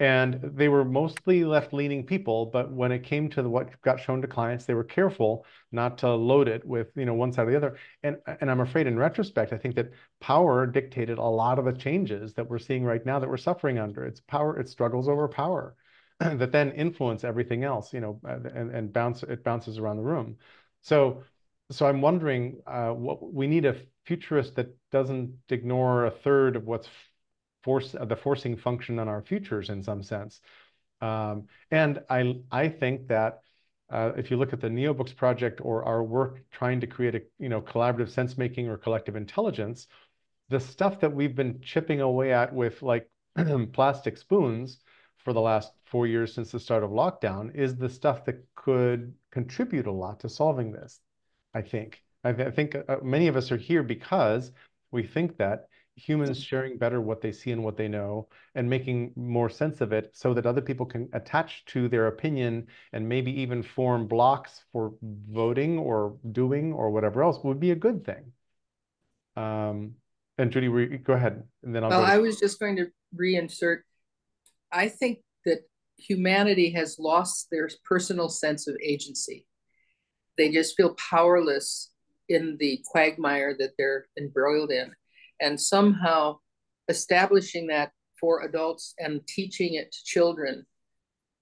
And they were mostly left leaning people, but when it came to the, what got shown to clients, they were careful not to load it with you know one side or the other. And and I'm afraid in retrospect, I think that power dictated a lot of the changes that we're seeing right now that we're suffering under. It's power, it struggles over power. [CLEARS THROAT] that then influence everything else, you know, and, and bounce it bounces around the room. So, so I'm wondering, uh, what we need a futurist that doesn't ignore a third of what's force uh, the forcing function on our futures in some sense. Um, and I I think that uh, if you look at the NeoBooks project or our work trying to create a you know collaborative sense making or collective intelligence, the stuff that we've been chipping away at with like [CLEARS THROAT] plastic spoons for the last four years since the start of lockdown is the stuff that could contribute a lot to solving this. I think. I, th I think uh, many of us are here because we think that humans sharing better what they see and what they know and making more sense of it so that other people can attach to their opinion and maybe even form blocks for voting or doing or whatever else would be a good thing. Um, and Judy, we, go ahead, and then I'll. Well. I was just going to reinsert. I think that humanity has lost their personal sense of agency. They just feel powerless in the quagmire that they're embroiled in and somehow establishing that for adults and teaching it to children.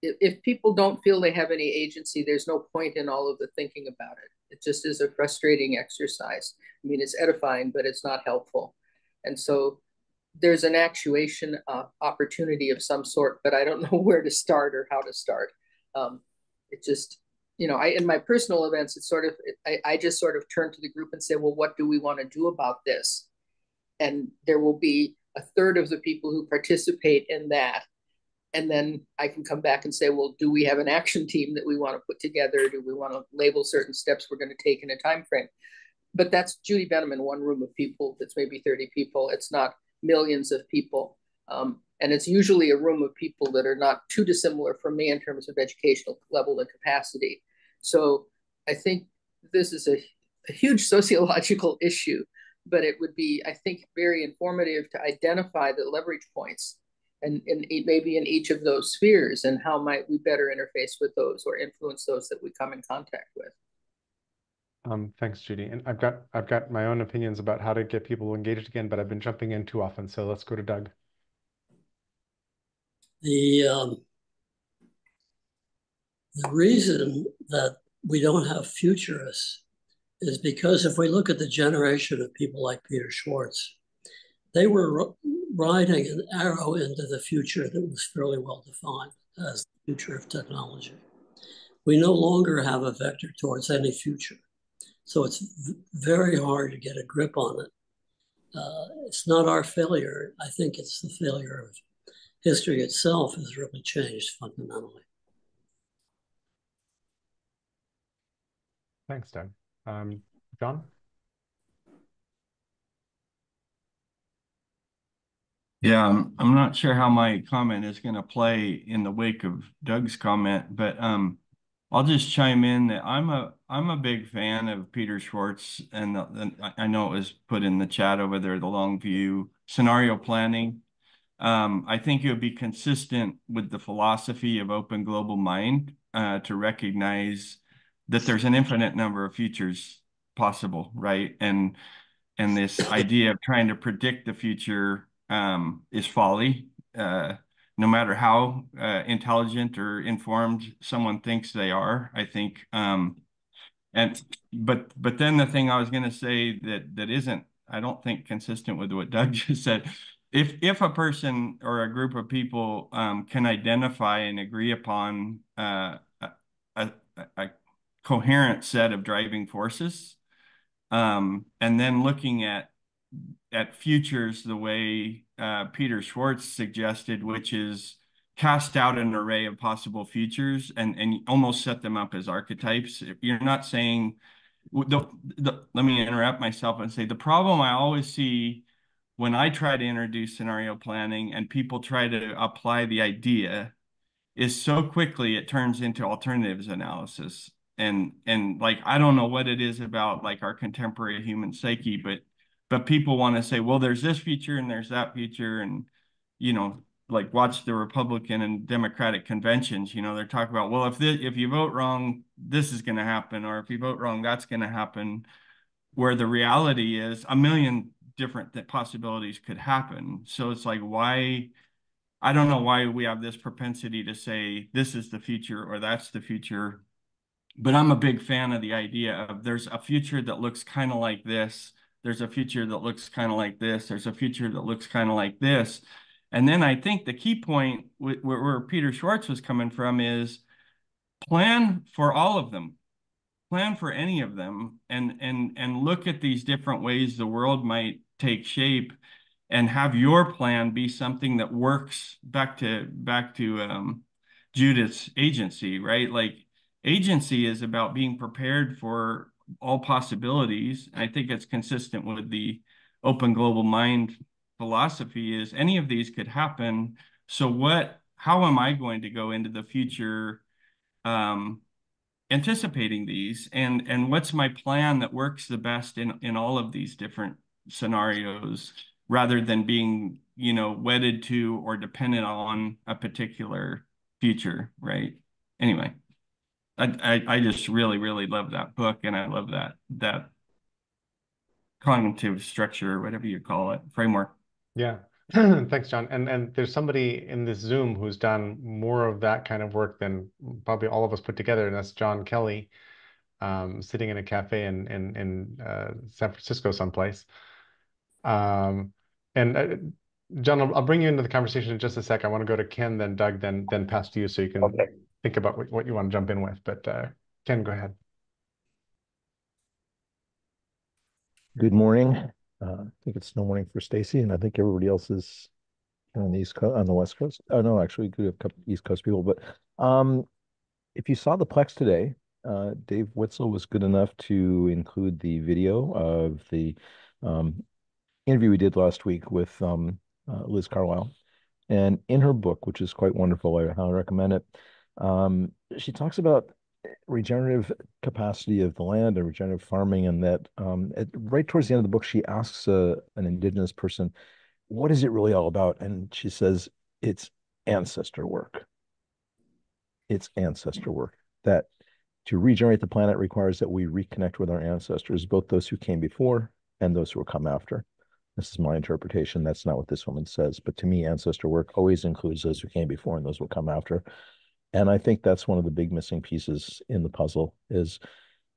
If, people don't feel they have any agency there's no point in all of the thinking about it. It just is a frustrating exercise. I mean it's edifying but it's not helpful. And so there's an actuation uh, opportunity of some sort but i don't [LAUGHS] know where to start or how to start. Um, it just you know i in my personal events it's sort of I, I just sort of turn to the group and say well what do we want to do about this and there will be a third of the people who participate in that. And then i can come back and say well do we have an action team that we want to put together? Do we want to label certain steps we're going to take in a time frame but that's judy benham in one room of people that's maybe 30 people. It's not millions of people. Um, and it's usually a room of people that are not too dissimilar from me in terms of educational level and capacity. So i think this is a, a huge [LAUGHS] sociological issue but it would be, I think, very informative to identify the leverage points and, and maybe in each of those spheres and how might we better interface with those or influence those that we come in contact with. Um, thanks, Judy. And I've got I've got my own opinions about how to get people engaged again, but I've been jumping in too often. So let's go to Doug. The um, the reason that we don't have futurists is because if we look at the generation of people like Peter Schwartz, they were riding an arrow into the future that was fairly well defined as the future of technology. We no longer have a vector towards any future. So it's very hard to get a grip on it. Uh, it's not our failure. I think it's the failure of history itself has really changed fundamentally. Thanks, Doug. Um, John? Yeah, I'm, not sure how my comment is going to play in the wake of Doug's comment, but um, I'll just chime in that I'm a I'm a big fan of Peter Schwartz, and, the, I know it was put in the chat over there, the long view scenario planning. Um, I think it would be consistent with the philosophy of open global mind uh, to recognize that there's an infinite number of futures possible, right? And and this idea of trying to predict the future um, is folly. Uh, no matter how uh, intelligent or informed someone thinks they are, I think. Um, and but but then the thing I was going to say that that isn't I don't think consistent with what Doug [LAUGHS] just said. If if a person or a group of people um, can identify and agree upon uh, a, a, a coherent set of driving forces. Um, and then looking at at futures the way uh, Peter Schwartz suggested, which is cast out an array of possible futures and and almost set them up as archetypes. If You're not saying the, the, let me interrupt myself and say the problem I always see when I try to introduce scenario planning and people try to apply the idea is so quickly it turns into alternatives analysis and and like I don't know what it is about like our contemporary human psyche, but but people want to say, well, there's this future and there's that future and you know, like watch the Republican and Democratic conventions. You know, they're talking about, well, if this, if you vote wrong, this is going to happen, or if you vote wrong, that's going to happen. Where the reality is, a million different th possibilities could happen. So it's like, why? I don't know why we have this propensity to say this is the future or that's the future but I'm a big fan of the idea of there's a future that looks kind of like this. There's a future that looks kind of like this. There's a future that looks kind of like this. And then I think the key point where, where Peter Schwartz was coming from is plan for all of them. Plan for any of them and and and look at these different ways the world might take shape and have your plan be something that works back to back to um, Judith's agency, right? Like agency is about being prepared for all possibilities. I think it's consistent with the open global mind philosophy is any of these could happen. So what, how am I going to go into the future um, anticipating these and and what's my plan that works the best in in all of these different scenarios rather than being you know wedded to or dependent on a particular future right anyway I, I i just really really love that book and i love that that cognitive structure whatever you call it framework yeah [CLEARS THROAT] Thanks, John. And and there's somebody in this Zoom who's done more of that kind of work than probably all of us put together, and that's John Kelly, um, sitting in a cafe in in in uh, San Francisco someplace. Um, and uh, John, I'll, I'll, bring you into the conversation in just a sec. I want to go to Ken, then Doug, then then pass to you, so you can okay. Think about what, what you want to jump in with. But uh, Ken, go ahead. Good morning. Uh, I think it's snow morning for Stacy, and I think everybody else is on the east coast, on the west coast. Oh no, actually, we could have a couple east coast people. But um, if you saw the Plex today, uh, Dave Witzel was good enough to include the video of the um, interview we did last week with um, uh, Liz Carlisle, and in her book, which is quite wonderful, I highly recommend it. Um, she talks about regenerative capacity of the land and regenerative farming, and that um, at, right towards the end of the book, she asks uh, an indigenous person, "What is it really all about?" And she says, "It's ancestor work. It's ancestor work. That to regenerate the planet requires that we reconnect with our ancestors, both those who came before and those who will come after." This is my interpretation. That's not what this woman says. But to me, ancestor work always includes those who came before and those who will come after. And I think that's one of the big missing pieces in the puzzle is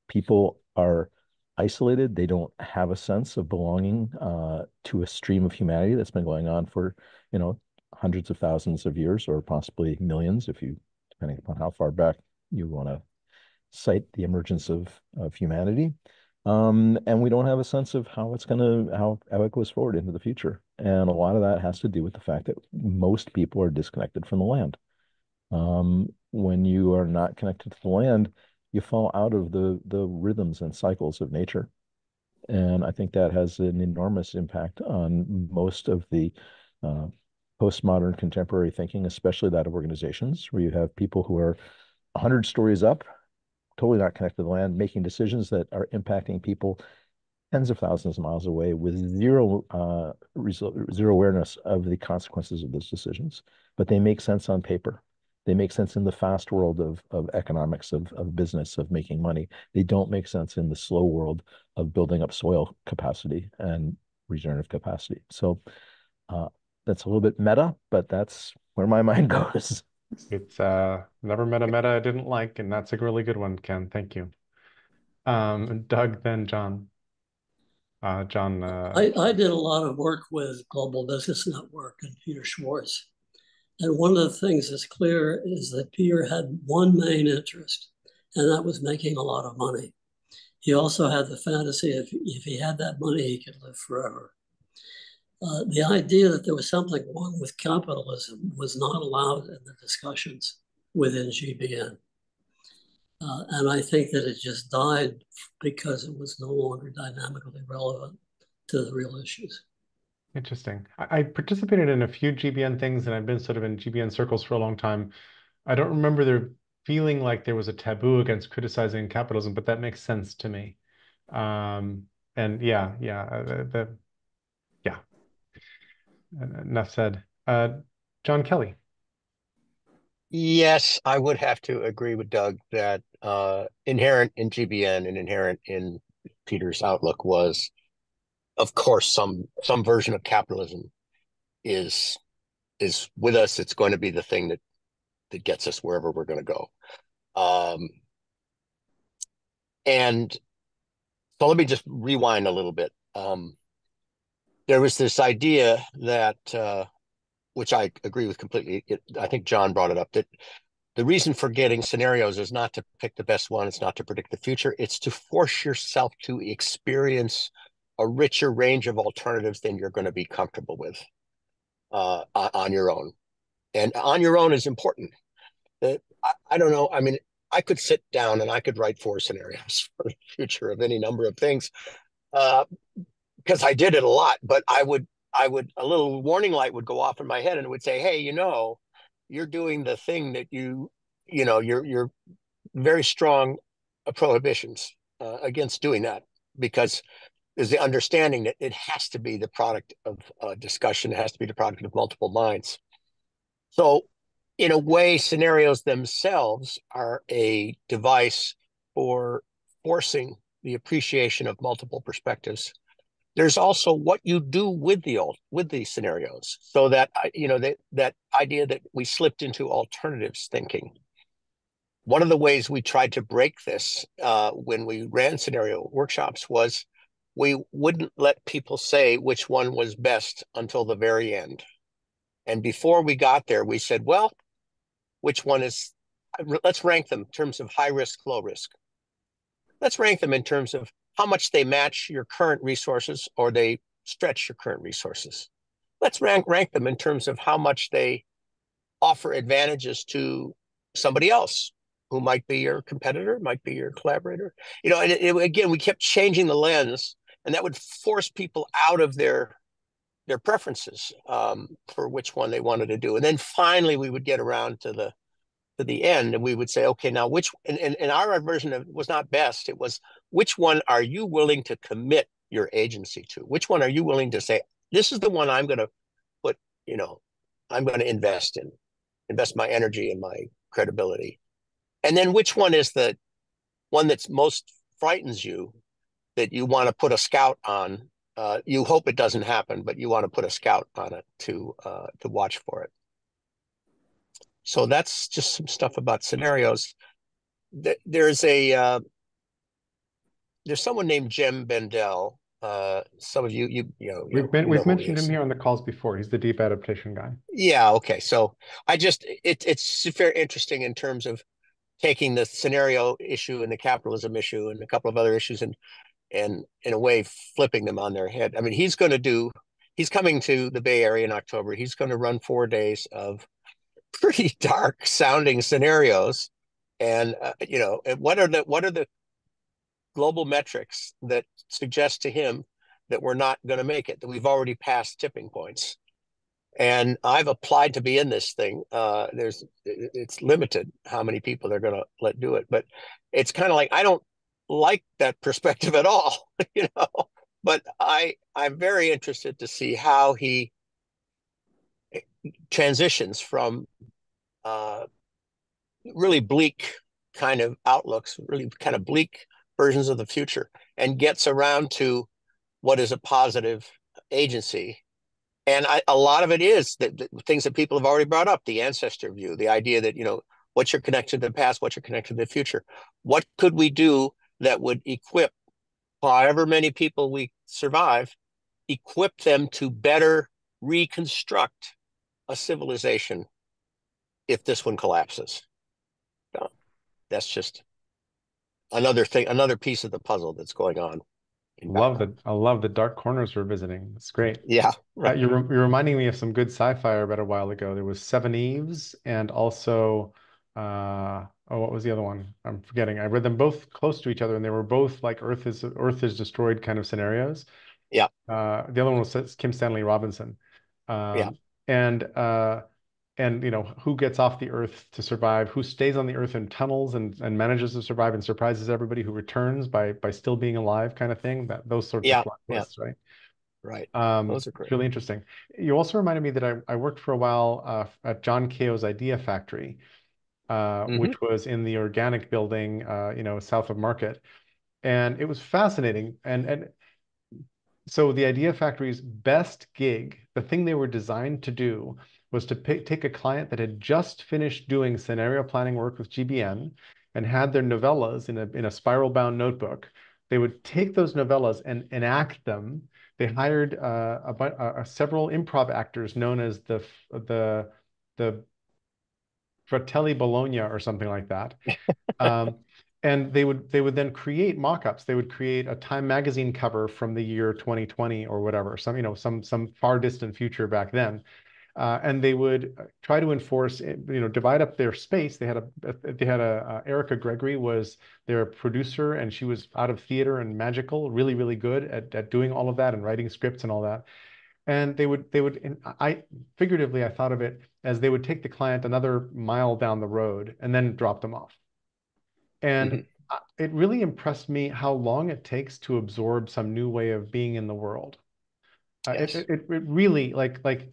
people are isolated. They don't have a sense of belonging uh, to a stream of humanity that's been going on for, you know, hundreds of thousands of years or possibly millions, if you, depending upon how far back you want to cite the emergence of, of humanity. Um, and we don't have a sense of how it's going to, how, how it goes forward into the future. And a lot of that has to do with the fact that most people are disconnected from the land. Um, when you are not connected to the land, you fall out of the the rhythms and cycles of nature. And I think that has an enormous impact on most of the uh, postmodern contemporary thinking, especially that of organizations, where you have people who are 100 stories up, totally not connected to the land, making decisions that are impacting people tens of thousands of miles away with zero uh, zero awareness of the consequences of those decisions. But they make sense on paper. They make sense in the fast world of, of economics, of, of business, of making money. They don't make sense in the slow world of building up soil capacity and regenerative capacity. So uh, that's a little bit meta, but that's where my [LAUGHS] mind goes. It's uh, never met a meta I didn't like, and that's a really good one, Ken. Thank you. Um, Doug, then John. Uh, John. Uh... I, I did a lot of work with Global Business Network and Peter Schwartz. And one of the things that's clear is that Peter had one main interest, and that was making a lot of money. He also had the fantasy if, if he had that money, he could live forever. Uh, the idea that there was something wrong with capitalism was not allowed in the discussions within GBN. Uh, and I think that it just died because it was no longer dynamically relevant to the real issues. Interesting. I, I participated in a few GBN things and I've been sort of in GBN circles for a long time. I don't remember there feeling like there was a taboo against criticizing capitalism, but that makes sense to me. Um, and yeah, yeah, uh, the, the yeah. Enough said. Uh, John Kelly. Yes, I would have to agree with Doug that uh, inherent in GBN and inherent in Peter's outlook was of course some some version of capitalism is is with us. It's going to be the thing that that gets us wherever we're going to go. Um and so let me just rewind a little bit. Um there was this idea that uh which i agree with completely. It, i think john brought it up that the reason for getting scenarios is not to pick the best one. It's not to predict the future. It's to force yourself to experience a richer range of alternatives than you're going to be comfortable with uh, on your own. And on your own is important. I, I don't know. I mean, I could sit down and I could write four scenarios [LAUGHS] for the future of any number of things because uh, I did it a lot. But I would I would a little warning light would go off in my head and it would say, "Hey, you know, you're doing the thing that you, you know, you're you're very strong prohibitions uh, against doing that because there's the understanding that it has to be the product of uh, discussion, it has to be the product of multiple minds. So, in a way, scenarios themselves are a device for forcing the appreciation of multiple perspectives. There's also what you do with the old with these scenarios so that you know that that idea that we slipped into alternatives thinking. One of the ways we tried to break this uh, when we ran scenario workshops was we wouldn't let people say which one was best until the very end and before we got there we said well which one is let's rank them in terms of high risk low risk let's rank them in terms of how much they match your current resources or they stretch your current resources. Let's rank, rank them in terms of how much they offer advantages to somebody else who might be your competitor, might be your collaborator. You know, and it, it, again, we kept changing the lens, and that would force people out of their their preferences um, for which one they wanted to do. And then finally, we would get around to the to the end and we would say okay now which and, and, and our version of was not best it was which one are you willing to commit your agency to which one are you willing to say this is the one i'm going to put you know i'm going to invest in invest my energy and my credibility and then which one is the one that's most frightens you that you want to put a scout on uh, you hope it doesn't happen but you want to put a scout on it to uh, to watch for it so that's just some stuff about scenarios. There's a uh, there's someone named Jem Bendell. Uh, some of you, you, you know, we've been, we've mentioned him here on the calls before. He's the deep adaptation guy. Yeah. Okay. So I just it, it's very interesting in terms of taking the scenario issue and the capitalism issue and a couple of other issues and and in a way flipping them on their head. I mean, he's going to do. He's coming to the Bay Area in October. He's going to run four days of [LAUGHS] pretty dark sounding scenarios and uh, you know what are the what are the global metrics that suggest to him that we're not going to make it that we've already passed tipping points and i've applied to be in this thing uh, there's it's limited how many people they're going to let do it but it's kind of like i don't like that perspective at all [LAUGHS] you know but i i'm very interested to see how he transitions from uh, really bleak kind of outlooks, really kind of bleak versions of the future, and gets around to what is a positive agency. And I, a lot of it is that, things that people have already brought up: the ancestor view, the idea that you know what's your connection to the past, what's your connection to the future. What could we do that would equip however many people we survive, equip them to better reconstruct a civilization if this one collapses. that's just another thing, another piece of the puzzle that's going on. Love the I love the dark corners we're visiting. It's great. Yeah, right. Uh, you're you're reminding me of some good sci-fi I read a while ago. There was Seveneves and also uh oh what was the other one? I'm forgetting. I read them both close to each other and they were both like Earth is Earth is destroyed kind of scenarios. Yeah. Uh the other one was Kim Stanley Robinson. Um, yeah and uh, and you know who gets off the earth to survive who stays on the earth in tunnels and, and manages to survive and surprises everybody who returns by by still being alive kind of thing that those sorts yeah, of plot twists yeah. right right um those are great. really interesting you also reminded me that i, I worked for a while uh, at john Kao's idea factory uh, mm-hmm. which was in the organic building uh, you know south of market and it was fascinating and and so the idea factory's best gig the thing they were designed to do was to pick, take a client that had just finished doing scenario planning work with GBN and had their novellas in a, in a spiral bound notebook. They would take those novellas and enact them. They hired uh, a, a, a, several improv actors known as the the the Fratelli Bologna or something like that. [LAUGHS] um, and they would they would then create mock-ups they would create a time magazine cover from the year 2020 or whatever some you know some some far distant future back then uh, and they would uh, try to enforce, eh, you know, divide up their space. They had a, they had a, uh, Erica Gregory was their producer, and she was out of theater and magical, really, really good at, at doing all of that and writing scripts and all that. And they would they would I figuratively I thought of it as they would take the client another mile down the road and then drop them off. And mm-hmm. it really impressed me how long it takes to absorb some new way of being in the world. Yes. Uh, it, it, it really like like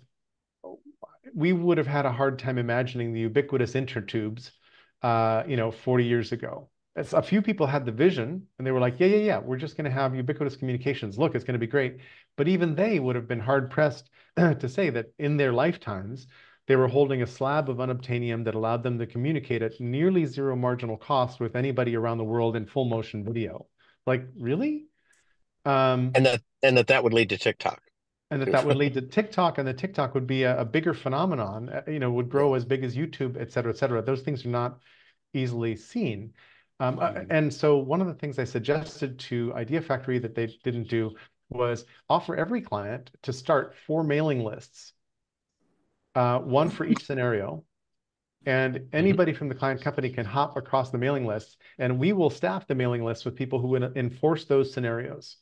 we would have had a hard time imagining the ubiquitous intertubes, uh, you know, 40 years ago. It's, a few people had the vision and they were like, yeah, yeah, yeah, we're just going to have ubiquitous communications. Look, it's going to be great. But even they would have been hard pressed [CLEARS THROAT] to say that in their lifetimes, they were holding a slab of unobtainium that allowed them to communicate at nearly zero marginal cost with anybody around the world in full motion video. Like, really? Um, and that and that that would lead to TikTok and that that would lead to TikTok, and the TikTok would be a, a, bigger phenomenon. Uh, you know, would grow as big as YouTube, et cetera, et cetera. Those things are not easily seen. Um, uh, mm-hmm. and so one of the things I suggested to Idea Factory that they didn't do was offer every client to start four mailing lists, uh, one for each scenario. And mm-hmm. anybody from the client company can hop across the mailing lists, and we will staff the mailing lists with people who would enforce those scenarios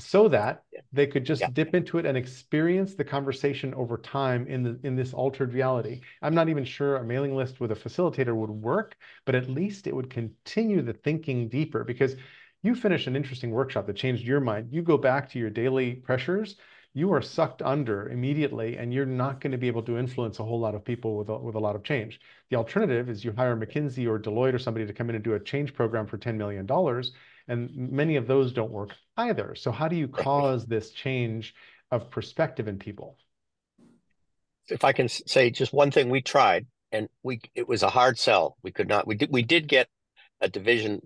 so that they could just yeah. dip into it and experience the conversation over time in the in this altered reality. I'm not even sure a mailing list with a facilitator would work, but at least it would continue the thinking deeper because you finish an interesting workshop that changed your mind. You go back to your daily pressures, you are sucked under immediately and you're not going to be able to influence a whole lot of people with a, with a lot of change. The alternative is you hire McKinsey or Deloitte or somebody to come in and do a change program for $10 million and many of those don't work either. So how do you cause this change of perspective in people? If I can say just one thing we tried and we it was a hard sell. We could not we did we did get a division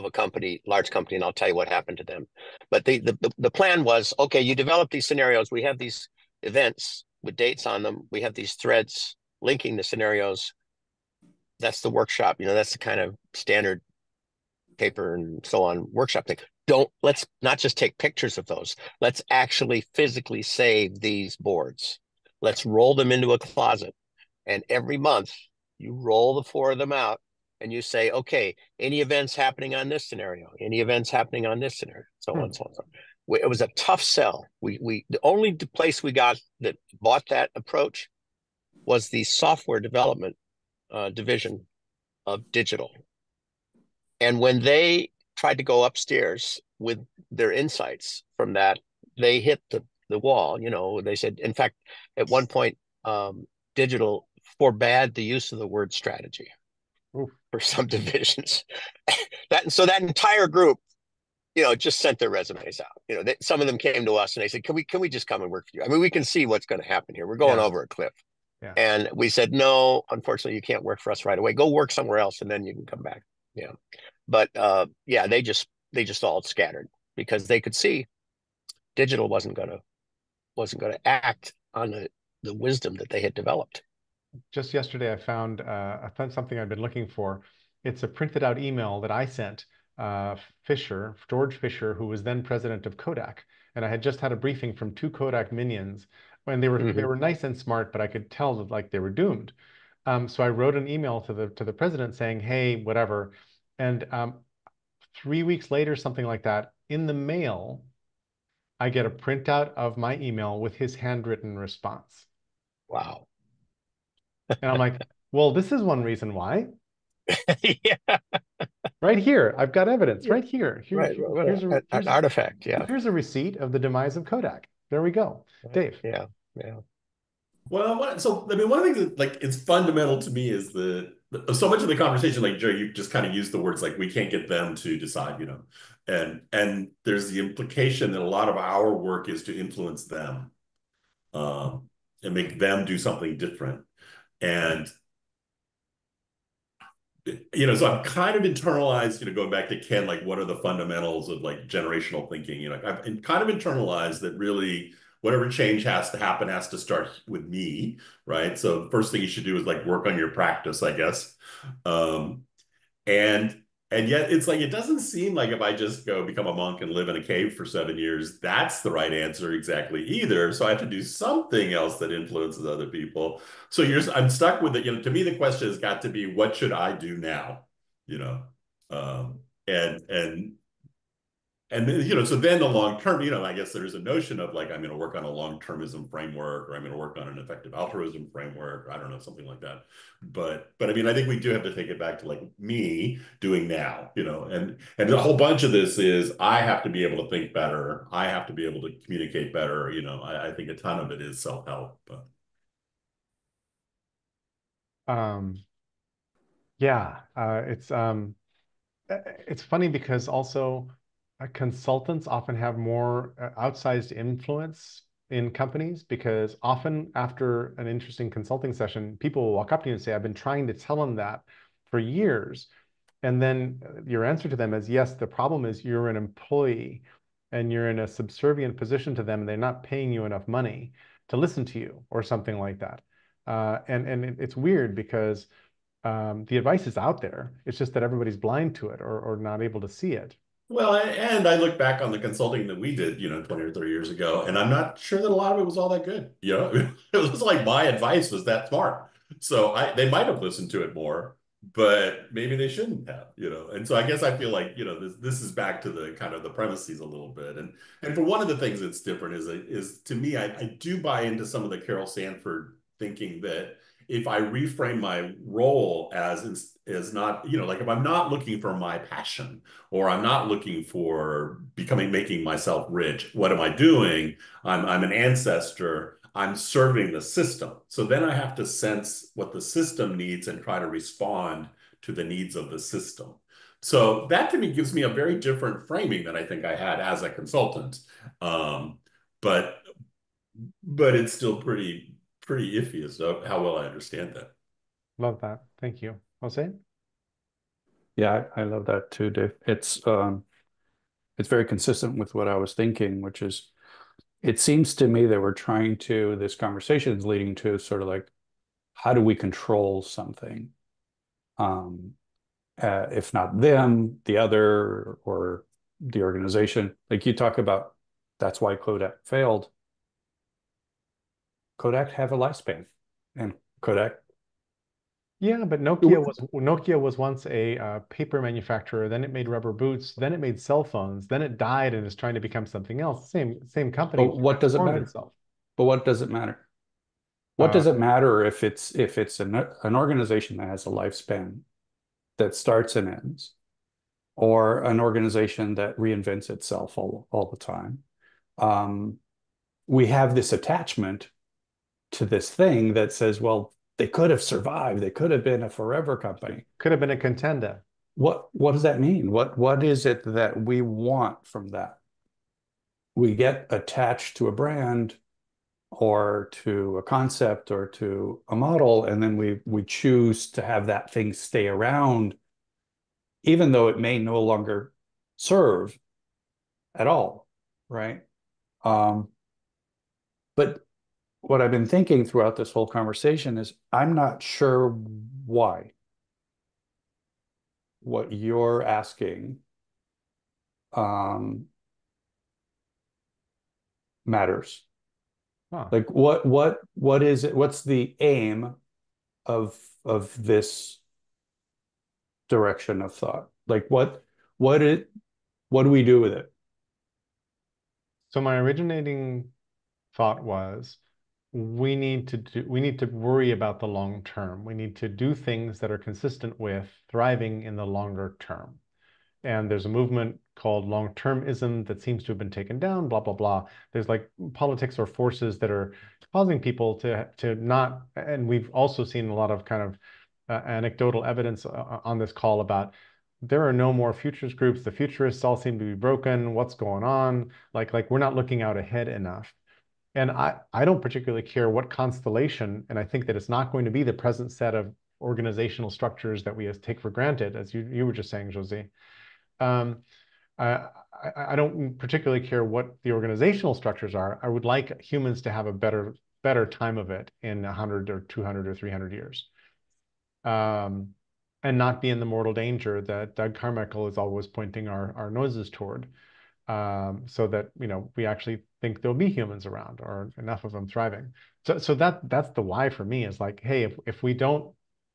of a company, large company, and I'll tell you what happened to them. But the the the plan was okay, you develop these scenarios, we have these events with dates on them, we have these threads linking the scenarios. That's the workshop, you know, that's the kind of standard paper and so on workshop thing. Don't let's not just take pictures of those. Let's actually physically save these boards. Let's roll them into a closet. And every month you roll the four of them out and you say okay any events happening on this scenario any events happening on this scenario so hmm. on so on so on it was a tough sell we we the only place we got that bought that approach was the software development uh, division of digital and when they tried to go upstairs with their insights from that, they hit the, the wall. You know, they said, in fact, at one point, um, digital forbade the use of the word strategy. For some divisions. that and so that entire group, you know, just sent their resumes out. You know, they, some of them came to us and they said, "Can we can we just come and work for you? I mean, we can see what's going to happen here. We're going yeah. over a cliff." Yeah. And we said, "No, unfortunately, you can't work for us right away. Go work somewhere else, and then you can come back." Yeah but uh, yeah, they just they just all scattered because they could see digital wasn't gonna wasn't gonna act on the, the wisdom that they had developed. Just yesterday, I found uh, I found something I've been looking for. It's a printed out email that I sent uh, Fisher, George Fisher, who was then president of Kodak, and I had just had a briefing from two Kodak minions, and they were mm-hmm. they were nice and smart, but I could tell that like they were doomed. Um, so I wrote an email to the to the president saying, "Hey, whatever, and um, three weeks later, something like that, in the mail, I get a printout of my email with his handwritten response. Wow. And I'm like, well, this is one reason why. [LAUGHS] yeah. Right here, I've got evidence. Right here. here right. Here's, a, here's an artifact. Yeah. Here's a receipt of the demise of Kodak. There we go. Dave. Yeah. Yeah. Well, so I mean, one of the things that like it's fundamental to me is the so much of the conversation, like Joe, you just kind of use the words like we can't get them to decide, you know, and and there's the implication that a lot of our work is to influence them, um, and make them do something different, and you know, so I've kind of internalized, you know, going back to Ken, like what are the fundamentals of like generational thinking? You know, I've kind of internalized that really whatever change has to happen has to start with me, right? So the first thing you should do is like work on your practice, I guess. Um, and and yet it's like it doesn't seem like if I just go become a monk and live in a cave for seven years, that's the right answer exactly either. So I have to do something else that influences other people. So you're I'm stuck with it. You know, to me the question has got to be what should I do now? You know, um, and and and then, you know, so then the long term, you know, I guess there's a notion of like, I'm going to work on a long termism framework, or I'm going to work on an effective altruism framework, I don't know, something like that. But, but I mean, I think we do have to take it back to like me doing now, you know, and and a whole bunch of this is I have to be able to think better, I have to be able to communicate better, you know. I, I think a ton of it is self help, but. Um, yeah, uh, it's um, it's funny because also uh, consultants often have more uh, outsized influence in companies because often after an interesting consulting session, people will walk up to you and say, I've been trying to tell them that for years. And then uh, your answer to them is, yes, the problem is you're an employee and you're in a subservient position to them and they're not paying you enough money to listen to you or something like that. Uh, and, and it's weird because um, the advice is out there. It's just that everybody's blind to it or, or not able to see it. Well, and I look back on the consulting that we did, you know, 20 or 30 years ago, and I'm not sure that a lot of it was all that good. You know, [LAUGHS] it was like my advice was that smart. So I they might have listened to it more, but maybe they shouldn't have, you know. And so I guess I feel like, you know, this this is back to the kind of the premises a little bit. And and for one of the things that's different is is to me, I, I do buy into some of the Carol Sanford thinking that if I reframe my role as as not, you know, like if I'm not looking for my passion or I'm not looking for becoming making myself rich, what am I doing? I'm I'm an ancestor. I'm serving the system. So then I have to sense what the system needs and try to respond to the needs of the system. So that to me gives me a very different framing than I think I had as a consultant. Um, but but it's still pretty pretty iffy as to how well I understand that. Love that. Thank you. Jose? Yeah, I, I love that too, Dave. It's um it's very consistent with what I was thinking, which is it seems to me that we're trying to this conversation is leading to sort of like how do we control something? Um uh, if not them, the other or the organization. Like you talk about that's why Kodak failed Kodak have a lifespan, and Kodak. Yeah, but Nokia was Nokia was once a uh, paper manufacturer. Then it made rubber boots. Then it made cell phones. Then it died and is trying to become something else. Same same company. But what does it matter? Itself. But what does it matter? What uh, does it matter if it's if it's an an organization that has a lifespan that starts and ends, or an organization that reinvents itself all all the time? Um, we have this attachment to this thing that says, well, they could have survived. They could have been a forever company. Could have been a contender. What what does that mean? What what is it that we want from that? We get attached to a brand or to a concept or to a model, and then we we choose to have that thing stay around, even though it may no longer serve at all, right? Um, but what I've been thinking throughout this whole conversation is I'm not sure why what you're asking um, matters. Huh. Like what what what is it? What's the aim of of this direction of thought? Like what what it what do we do with it? So my originating thought was we need to do, we need to worry about the long term. We need to do things that are consistent with thriving in the longer term. And there's a movement called long-termism that seems to have been taken down, blah, blah, blah. There's like politics or forces that are causing people to, to not, and we've also seen a lot of kind of uh, anecdotal evidence uh, on this call about there are no more futures groups. The futurists all seem to be broken. What's going on? Like, like we're not looking out ahead enough. And I, I don't particularly care what constellation, and I think that it's not going to be the present set of organizational structures that we take for granted, as you, you were just saying, Josie. Um, I, I don't particularly care what the organizational structures are. I would like humans to have a better better time of it in 100 or 200 or 300 years. Um, and not be in the mortal danger that Doug Carmichael is always pointing our, our noses toward um, so that you know we actually think there'll be humans around or enough of them thriving. So so that that's the why for me is like, hey, if if we don't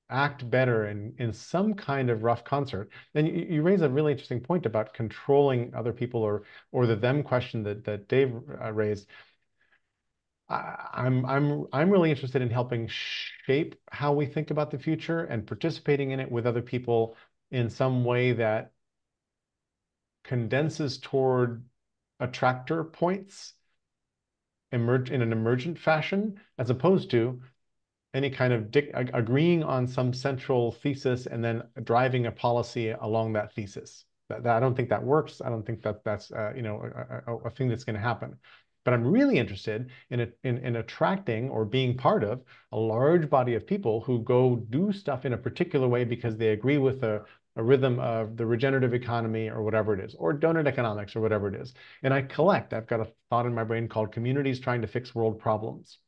act better in in some kind of rough concert. then you, you raise a really interesting point about controlling other people or or the them question that that Dave uh, raised. I, I'm I'm I'm really interested in helping shape how we think about the future and participating in it with other people in some way that condenses toward attractor points emerge in an emergent fashion as opposed to any kind of agreeing on some central thesis and then driving a policy along that thesis. That, that I don't think that works. I don't think that that's uh, you know a, a, a thing that's going to happen. But I'm really interested in, a, in, in attracting or being part of a large body of people who go do stuff in a particular way because they agree with a, a rhythm of the regenerative economy or whatever it is, or donut economics or whatever it is. And I collect, I've got a thought in my brain called communities trying to fix world problems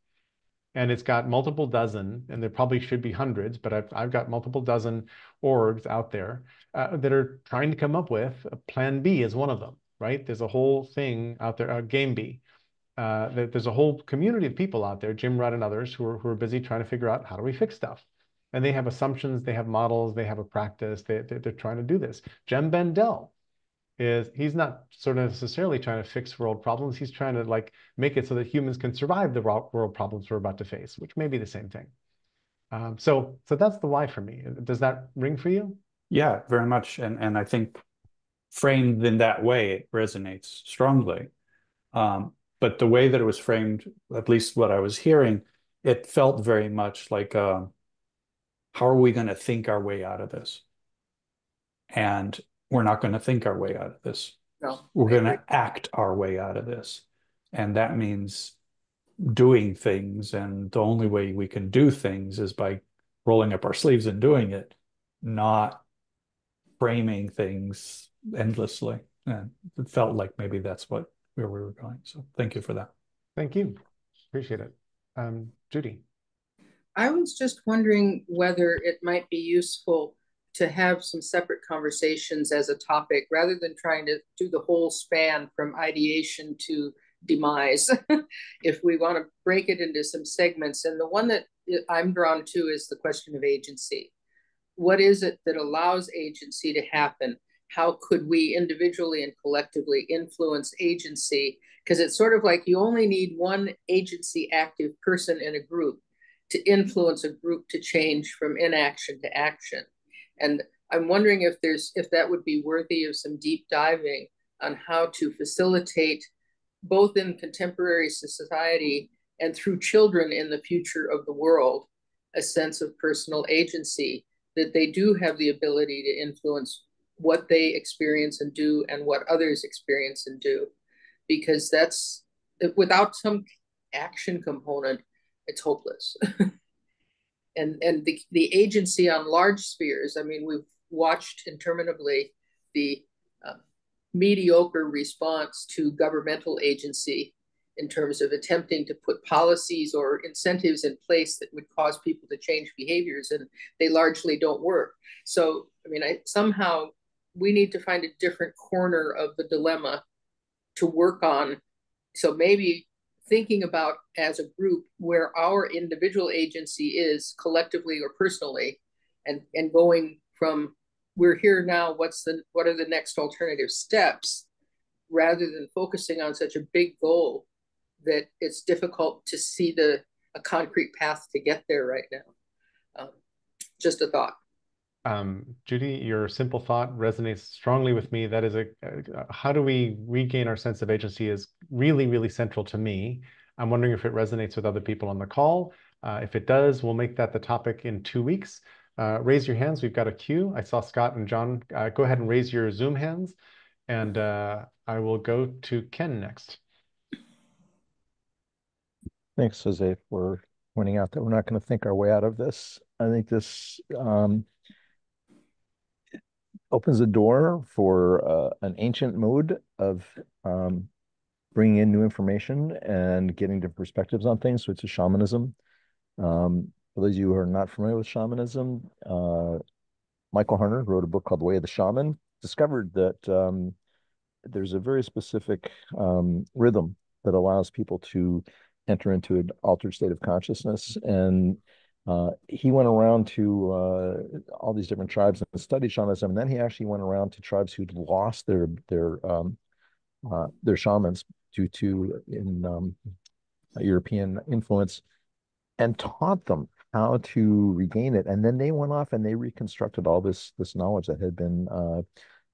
and it's got multiple dozen, and there probably should be hundreds, but I've, I've got multiple dozen orgs out there uh, that are trying to come up with a plan B is one of them, right? There's a whole thing out there, uh, Game B. Uh, there's a whole community of people out there, Jim Rutt and others, who are, who are busy trying to figure out how do we fix stuff. And they have assumptions, they have models, they have a practice, they, they, they're trying to do this. Jem Bendell is he's not sort of necessarily trying to fix world problems. He's trying to like make it so that humans can survive the world problems we're about to face, which may be the same thing. Um, so, so that's the why for me. Does that ring for you? Yeah, very much. And and I think framed in that way, it resonates strongly. Um, but the way that it was framed, at least what I was hearing, it felt very much like, uh, how are we going to think our way out of this? And we're not going to think our way out of this. No, we're going to act our way out of this. And that means doing things. And the only way we can do things is by rolling up our sleeves and doing it, not framing things endlessly. And it felt like maybe that's what where we were going. So thank you for that. Thank you. Appreciate it. Um, Judy. I was just wondering whether it might be useful to have some separate conversations as a topic rather than trying to do the whole span from ideation to demise. [LAUGHS] if we want to break it into some segments, and the one that I'm drawn to is the question of agency. What is it that allows agency to happen? How could we individually and collectively influence agency? Because it's sort of like you only need one agency active person in a group to influence a group to change from inaction to action. And I'm wondering if there's if that would be worthy of some deep diving on how to facilitate both in contemporary society and through children in the future of the world a sense of personal agency that they do have the ability to influence what they experience and do and what others experience and do because that's without some action component it's hopeless. [LAUGHS] And and the, the agency on large spheres i mean we've watched interminably the uh, mediocre response to governmental agency in terms of attempting to put policies or incentives in place that would cause people to change behaviors and they largely don't work. So i mean I, somehow we need to find a different corner of the dilemma to work on. So maybe thinking about as a group where our individual agency is collectively or personally and and going from we're here now what's the what are the next alternative steps? Rather than focusing on such a big goal that it's difficult to see the a concrete path to get there right now. Um, just a thought um, Judy, your simple thought resonates strongly with me. That is a, how do we regain our sense of agency is really, really central to me. I'm wondering if it resonates with other people on the call. Uh, if it does, we'll make that the topic in two weeks. Uh, raise your hands. We've got a queue. I saw Scott and John. Uh, go ahead and raise your Zoom hands, and uh, I will go to Ken next. Thanks, Jose, for pointing out that we're not going to think our way out of this. I think this um, opens the door for uh, an ancient mode of um, bringing in new information and getting different perspectives on things, which is shamanism. Um, for those of you who are not familiar with shamanism, uh, Michael Harner wrote a book called The Way of the Shaman, discovered that um, there's a very specific um, rhythm that allows people to enter into an altered state of consciousness and Uh, he went around to uh, all these different tribes and studied shamanism, and then he actually went around to tribes who'd lost their their um, uh, their shamans due to in um, European influence, and taught them how to regain it. And then they went off and they reconstructed all this this knowledge that had been uh,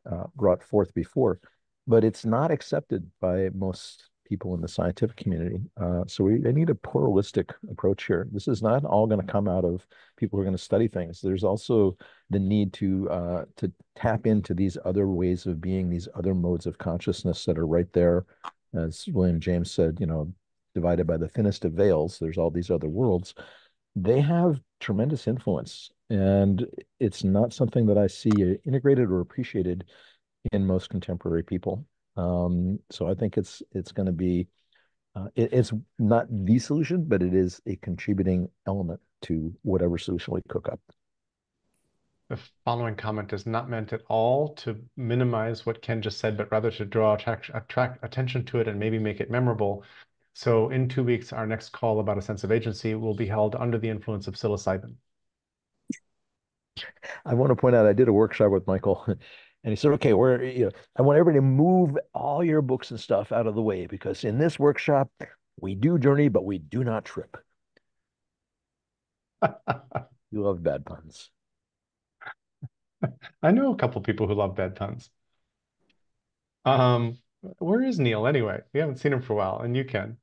uh, brought forth before, but it's not accepted by most people in the scientific community. Uh, so we need a pluralistic approach here. This is not all going to come out of people who are going to study things. There's also the need to uh, to tap into these other ways of being, these other modes of consciousness that are right there. As William James said, you know, divided by the thinnest of veils, there's all these other worlds. They have tremendous influence, and it's not something that I see integrated or appreciated in most contemporary people. Um, so I think it's it's going to be uh, it, it's not the solution, but it is a contributing element to whatever solution we cook up. The following comment is not meant at all to minimize what Ken just said, but rather to draw attract, attract attention to it and maybe make it memorable. So in two weeks, our next call about a sense of agency will be held under the influence of psilocybin. I want to point out I did a workshop with Michael And he said, okay, we're, you know, I want everybody to move all your books and stuff out of the way because in this workshop, we do journey, but we do not trip. [LAUGHS] you love bad puns. I know a couple people who love bad puns. Um, where is Neil anyway? We haven't seen him for a while, and you can.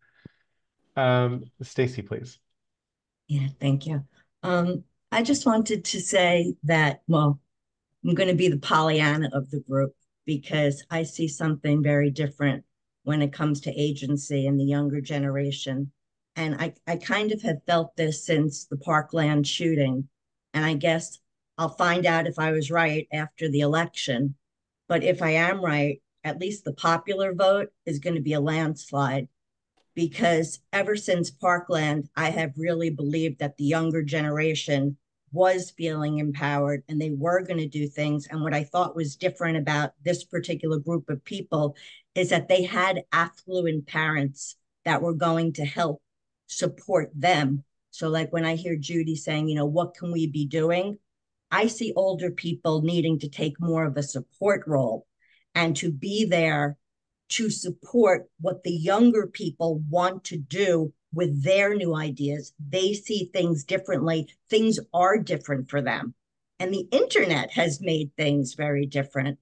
Um, Stacy, please. Yeah, thank you. Um, I just wanted to say that, well, I'm going to be the Pollyanna of the group because I see something very different when it comes to agency in the younger generation. And I, I kind of have felt this since the Parkland shooting. And I guess I'll find out if I was right after the election. But if I am right, at least the popular vote is going to be a landslide because ever since Parkland, I have really believed that the younger generation was feeling empowered and they were going to do things. And what I thought was different about this particular group of people is that they had affluent parents that were going to help support them. So, like when I hear Judy saying, you know, what can we be doing? I see older people needing to take more of a support role and to be there to support what the younger people want to do with their new ideas. They see things differently. Things are different for them. And the internet has made things very different.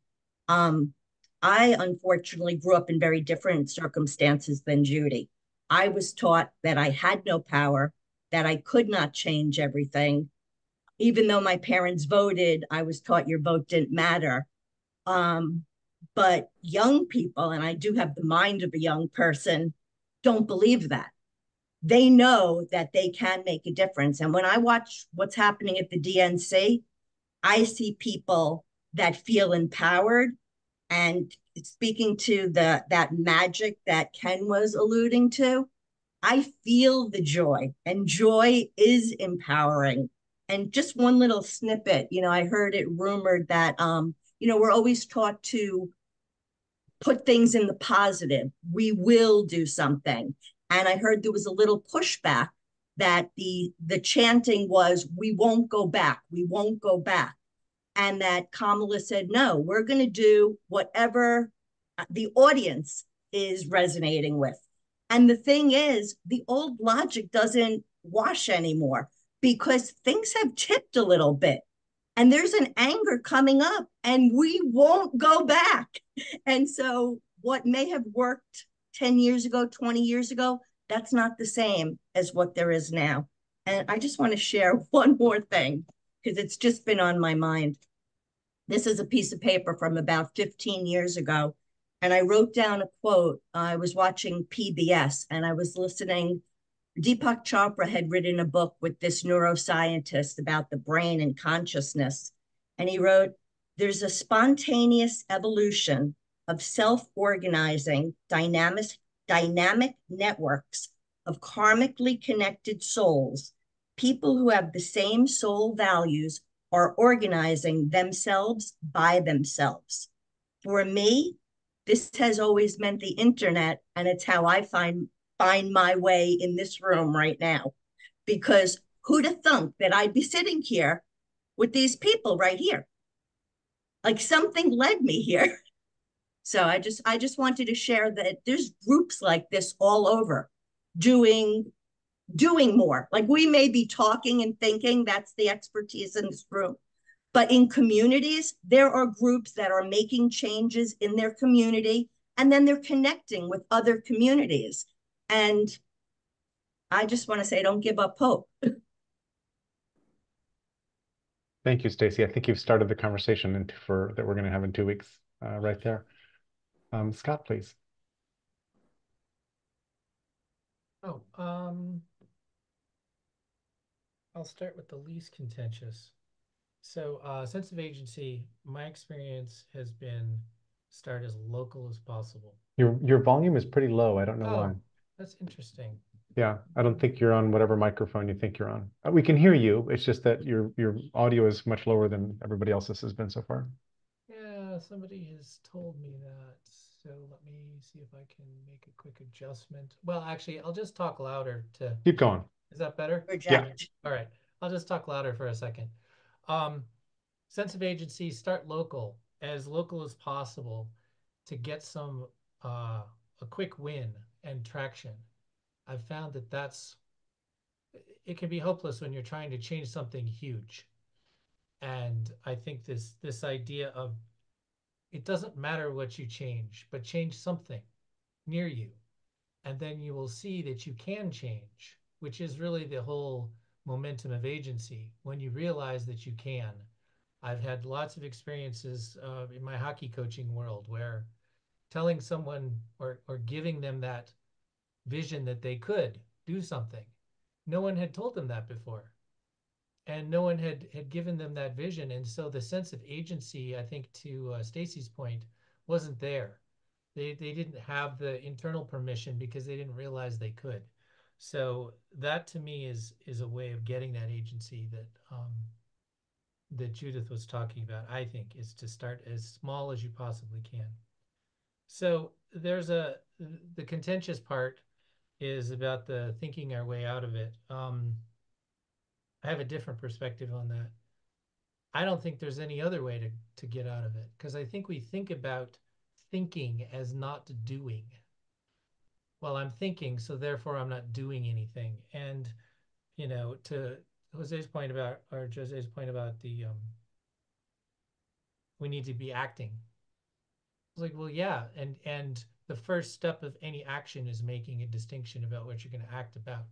Um, I unfortunately grew up in very different circumstances than Judy. I was taught that I had no power, that I could not change everything. Even though my parents voted, I was taught your vote didn't matter. Um, but young people, and I do have the mind of a young person, don't believe that they know that they can make a difference. And when I watch what's happening at the DNC, I see people that feel empowered and speaking to the that magic that Ken was alluding to, I feel the joy and joy is empowering. And just one little snippet, you know, I heard it rumored that um, you know, we're always taught to put things in the positive. We will do something and I heard there was a little pushback that the the chanting was we won't go back. We won't go back. And that Kamala said no we're going to do whatever uh, the audience is resonating with. And the thing is the old logic doesn't wash anymore because things have tipped a little bit. And there's an anger coming up and we won't go back. And so what may have worked 10 years ago, 20 years ago, that's not the same as what there is now. And I just want to share [LAUGHS] one more thing because it's just been on my mind. This is a piece of paper from about 15 years ago. And I wrote down a quote. I was watching PBS and I was listening. Deepak Chopra had written a book with this neuroscientist about the brain and consciousness. And he wrote, There's a spontaneous evolution of self organizing dynamic, dynamic networks of karmically connected souls. People who have the same soul values are organizing themselves by themselves. For me, this has always meant the internet, and it's how I find find my way in this room right now. Because who'd have thunk that I'd be sitting here with these people right here? Like something led me here. [LAUGHS] So I just I just wanted to share that there's groups like this all over doing doing more. Like we may be talking and thinking, that's the expertise in this room. But in communities, there are groups that are making changes in their community and then they're connecting with other communities. And I just want to say, don't give up hope. Thank you, Stacy. I think you've started the conversation for that we're going to have in two weeks, uh, right there. Um, Scott, please. Oh, um, I'll start with the least contentious. So, uh, sense of agency, my experience has been start as local as possible. Your your volume is pretty low. I don't know oh, why. That's interesting. Yeah, I don't think you're on whatever microphone you think you're on. Uh, we can hear you. It's just that your your audio is much lower than everybody else's has been so far. Yeah, somebody has told me that. So let me see if I can make a quick adjustment. Well, actually, I'll just talk louder to keep going. Is that better? Yeah. All right. I'll just talk louder for a second. Um, sense of agency, start local, as local as possible to get some uh, a quick win and traction. I've found that that's it can be hopeless when you're trying to change something huge. And I think this this idea of it doesn't matter what you change, but change something near you. And then you will see that you can change, which is really the whole momentum of agency. When you realize that you can, I've had lots of experiences uh, in my hockey coaching world where telling someone or, or giving them that vision that they could do something, no one had told them that before and no one had had given them that vision. And so the sense of agency i think to uh, stacy's point wasn't there. They they didn't have the internal permission because they didn't realize they could. So that to me is is a way of getting that agency that um, that judith was talking about i think is to start as small as you possibly can. So there's a the contentious part is about the thinking our way out of it. Um, I have a different perspective on that. I don't think there's any other way to, to get out of it because I think we think about thinking as not doing. Well, I'm thinking, so therefore I'm not doing anything. And, you know, to Jose's point about, or Jose's point about the, um, we need to be acting. It's like, well, yeah. And, and the first step of any action is making a distinction about what you're going to act about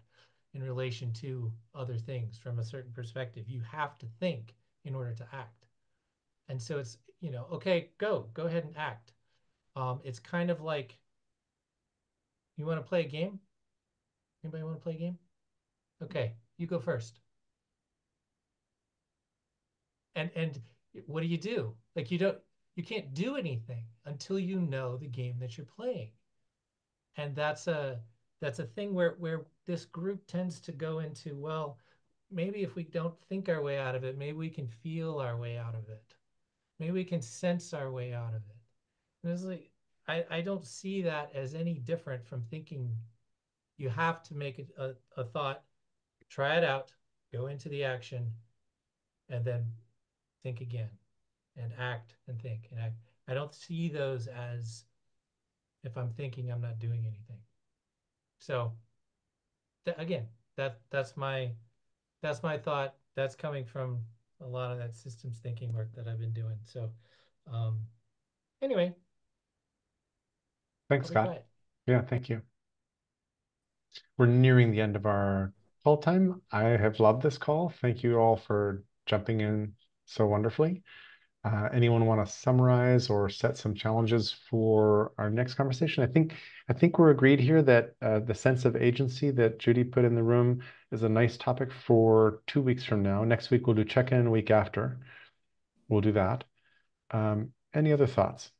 in relation to other things from a certain perspective. You have to think in order to act. And so it's, you know, okay, go, go ahead and act. Um, it's kind of like, you want to play a game? Anybody want to play a game? Okay, you go first. And and what do you do? Like you don't you can't do anything until you know the game that you're playing. And that's a that's a thing where where this group tends to go into well maybe if we don't think our way out of it maybe we can feel our way out of it. Maybe we can sense our way out of it. And it's like i i don't see that as any different from thinking you have to make a, a, a thought try it out go into the action and then think again and act and think and act. I don't see those as if i'm thinking i'm not doing anything so th- again, that that's my that's my thought. That's coming from a lot of that systems thinking work that I've been doing. So um anyway. Thanks, Scott. Yeah, thank you. We're nearing the end of our call time. I have loved this call. Thank you all for jumping in so wonderfully. Uh, anyone want to summarize or set some challenges for our next conversation? I think I think we're agreed here that uh, the sense of agency that Judy put in the room is a nice topic for two weeks from now. Next week we'll do check-in. Week after, we'll do that. Um, any other thoughts?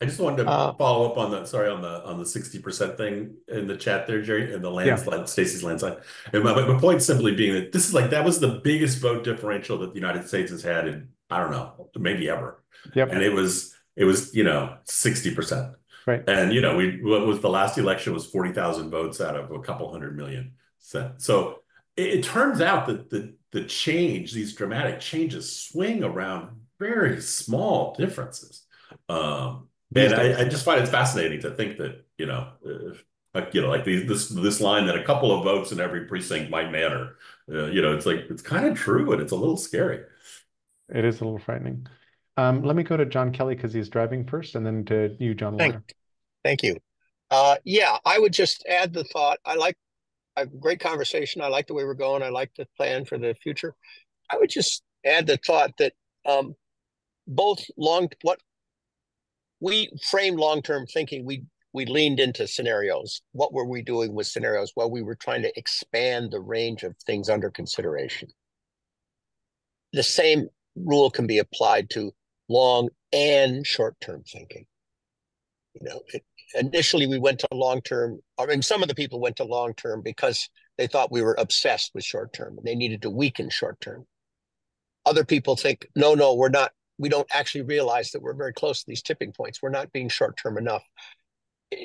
I just wanted to uh, follow up on the sorry on the on the sixty percent thing in the chat there, Jerry, and the landslide, yeah. Stacy's landslide. And my, my point simply being that this is like that was the biggest vote differential that the United States has had in I don't know maybe ever. Yep. And it was it was you know sixty percent. Right. And you know we what was the last election was forty thousand votes out of a couple hundred million. So, so it, it turns out that the the change, these dramatic changes, swing around very small differences. Um, and I, I, just find it fascinating to think that you know, uh, you know, like these, this this line that a couple of votes in every precinct might matter. Uh, you know, it's like it's kind of true, and it's a little scary. It is a little frightening. Um, let me go to John Kelly because he's driving first, and then to you, John Thank. Thank you. Uh, yeah, I would just add the thought. I like a great conversation. I like the way we're going. I like the plan for the future. I would just add the thought that um, both long what we framed long term thinking. We we leaned into scenarios. What were we doing with scenarios? Well, we were trying to expand the range of things under consideration. The same rule can be applied to long and short term thinking. You know, it, initially we went to long term. I mean, some of the people went to long term because they thought we were obsessed with short term and they needed to weaken short term. Other people think, no, no, we're not. We don't actually realize that we're very close to these tipping points. We're not being short term enough.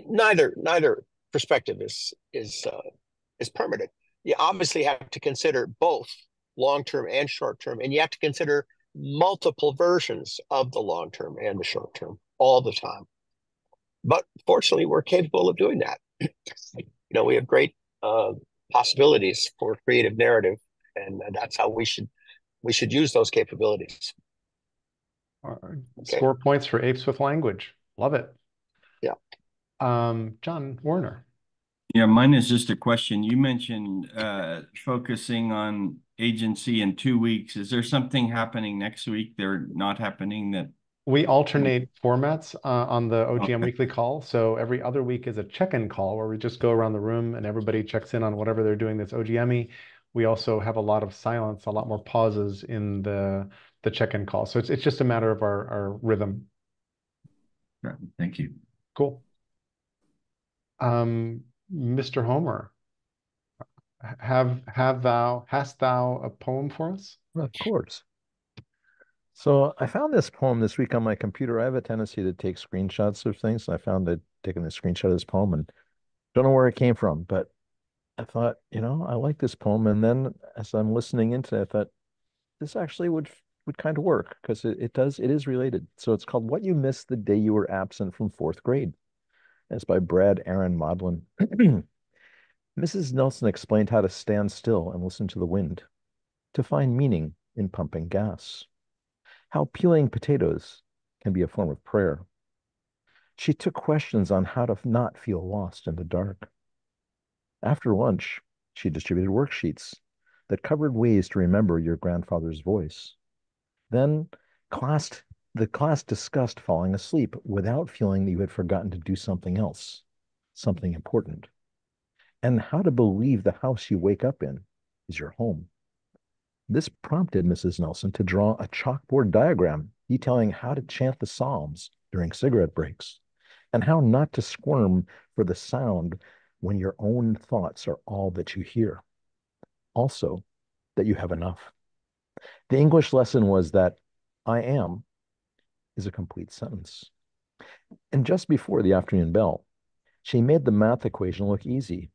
Neither neither perspective is is uh, is permanent. You obviously have to consider both long term and short term, and you have to consider multiple versions of the long term and the short term all the time. But fortunately, we're capable of doing that. [CLEARS THROAT] you know, we have great uh, possibilities for creative narrative, and that's how we should we should use those capabilities. Okay. Score points for apes with language. Love it. Yeah. Um, John Warner. Yeah, mine is just a question. You mentioned uh, focusing on agency in two weeks. Is there something happening next week? They're not happening that we alternate formats uh, on the OGM weekly call. So every other week is a check-in call where we just go around the room and everybody checks in on whatever they're doing that's OGME. We also have a lot of silence, a lot more pauses in the the check-in call. So it's it's just a matter of our our rhythm. Thank you. Cool. Um, Mr. Homer, have have thou hast thou a poem for us? Of course. So I found this poem this week on my computer. I have a tendency to take screenshots of things. and I found that taking a screenshot of this poem and don't know where it came from, but I thought, you know, I like this poem. And then as I'm listening into it, I thought this actually would would kind of work because it, it does, it is related. So it's called What You Missed the Day You Were Absent from Fourth Grade. and it's by Brad Aaron Modlin. [CLEARS THROAT] Mrs. Nelson explained how to stand still and listen to the wind, to find meaning in pumping gas how peeling potatoes can be a form of prayer. She took questions on how to not feel lost in the dark. After lunch, she distributed worksheets that covered ways to remember your grandfather's voice. Then class, the class discussed falling asleep without feeling that you had forgotten to do something else, something important, and how to believe the house you wake up in is your home. This prompted Mrs. Nelson to draw a chalkboard diagram detailing how to chant the Psalms during cigarette breaks and how not to squirm for the sound when your own thoughts are all that you hear. Also, that you have enough. The English lesson was that I am is a complete sentence. And just before the afternoon bell, she made the math equation look easy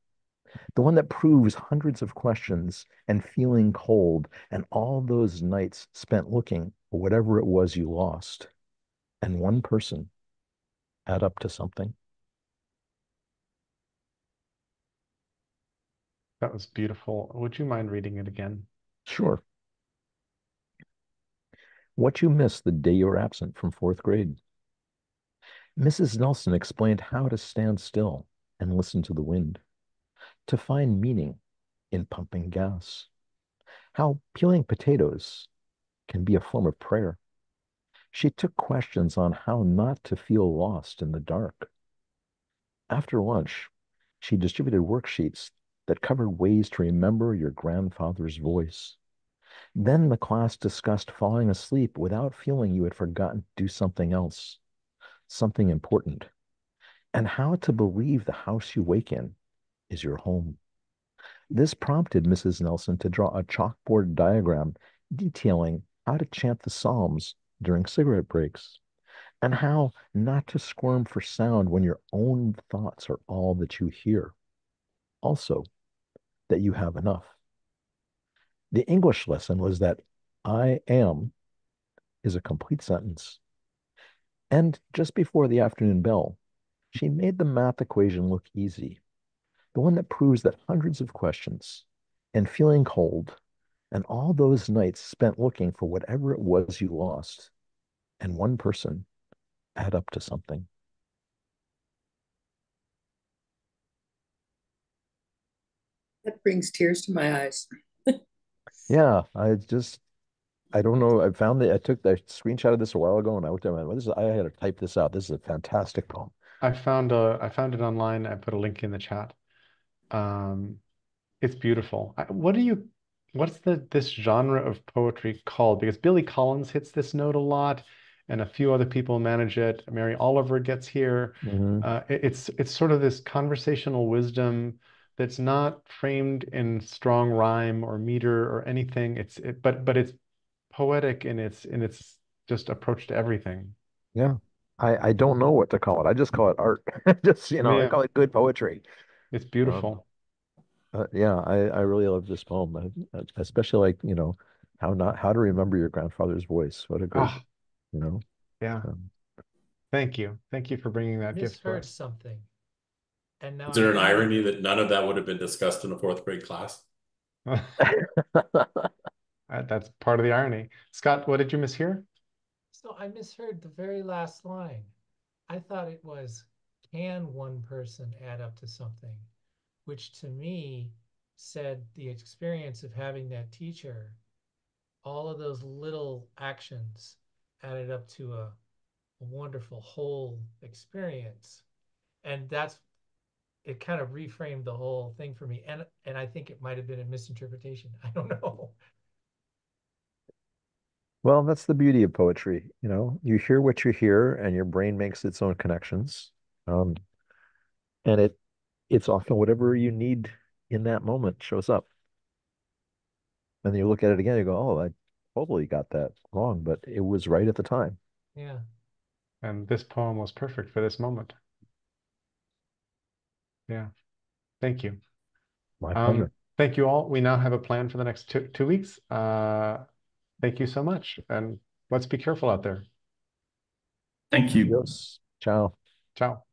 the one that proves hundreds of questions and feeling cold and all those nights spent looking for whatever it was you lost. And one person add up to something. That was beautiful. Would you mind reading it again? Sure. What you missed the day you were absent from fourth grade. Mrs. Nelson explained how to stand still and listen to the wind to find meaning in pumping gas, how peeling potatoes can be a form of prayer. She took questions on how not to feel lost in the dark. After lunch, she distributed worksheets that covered ways to remember your grandfather's voice. Then the class discussed falling asleep without feeling you had forgotten to do something else, something important, and how to believe the house you wake in is your home. This prompted Mrs. Nelson to draw a chalkboard diagram detailing how to chant the Psalms during cigarette breaks and how not to squirm for sound when your own thoughts are all that you hear. Also, that you have enough. The English lesson was that I am is a complete sentence. And just before the afternoon bell, she made the math equation look easy, the one that proves that hundreds of questions and feeling cold and all those nights spent looking for whatever it was you lost and one person add up to something. That brings tears to my eyes. [LAUGHS] Yeah, I just I don't know. I found that I took the screenshot of this a while ago and I looked at it. What is I had to type this out. This is a fantastic poem. I found a I found it online. I put a link in the chat. Um, it's beautiful. What do you what's the this genre of poetry called? Because Billy Collins hits this note a lot, and a few other people manage it. Mary Oliver gets here. Mhm. Uh, it- it's it's sort of this conversational wisdom that's not framed in strong rhyme or meter or anything. It's it, but but it's poetic in its in its just approach to everything. Yeah. I I don't know what to call it. I just call it art. [LAUGHS] Just, you know, I call it good poetry. It's Um, beautiful. uh, yeah, I I really love this poem. I, I- especially like, you know, how not how to remember your grandfather's voice. What a great, Ah, you know. yeah. um, Thank you. Thank you for bringing that gift for Misheard us. something. And now Is there I an really- irony that none of that would have been discussed in a fourth grade class? [LAUGHS] Uh, That's part of the irony. Scott, what did you mishear? So I misheard the very last line. I thought it was, can one person add up to something? Which to me said the experience of having that teacher, all of those little actions added up to a, a wonderful whole experience. And that's it kind of reframed the whole thing for me. And and I think it might have been a misinterpretation. [LAUGHS] I don't know. Well, that's the beauty of poetry. You know, you hear what you hear and your brain makes its own connections. Um, and it it's often whatever you need in that moment shows up. And then you look at it again, you go, oh, I totally got that wrong, but it was right at the time. Yeah. And this poem was perfect for this moment. Yeah. Thank you. My Um, pleasure. thank you all. We now have a plan for the next two two weeks. Uh, thank you so much, and let's be careful out there. Thank you. Yes. Ciao. Ciao.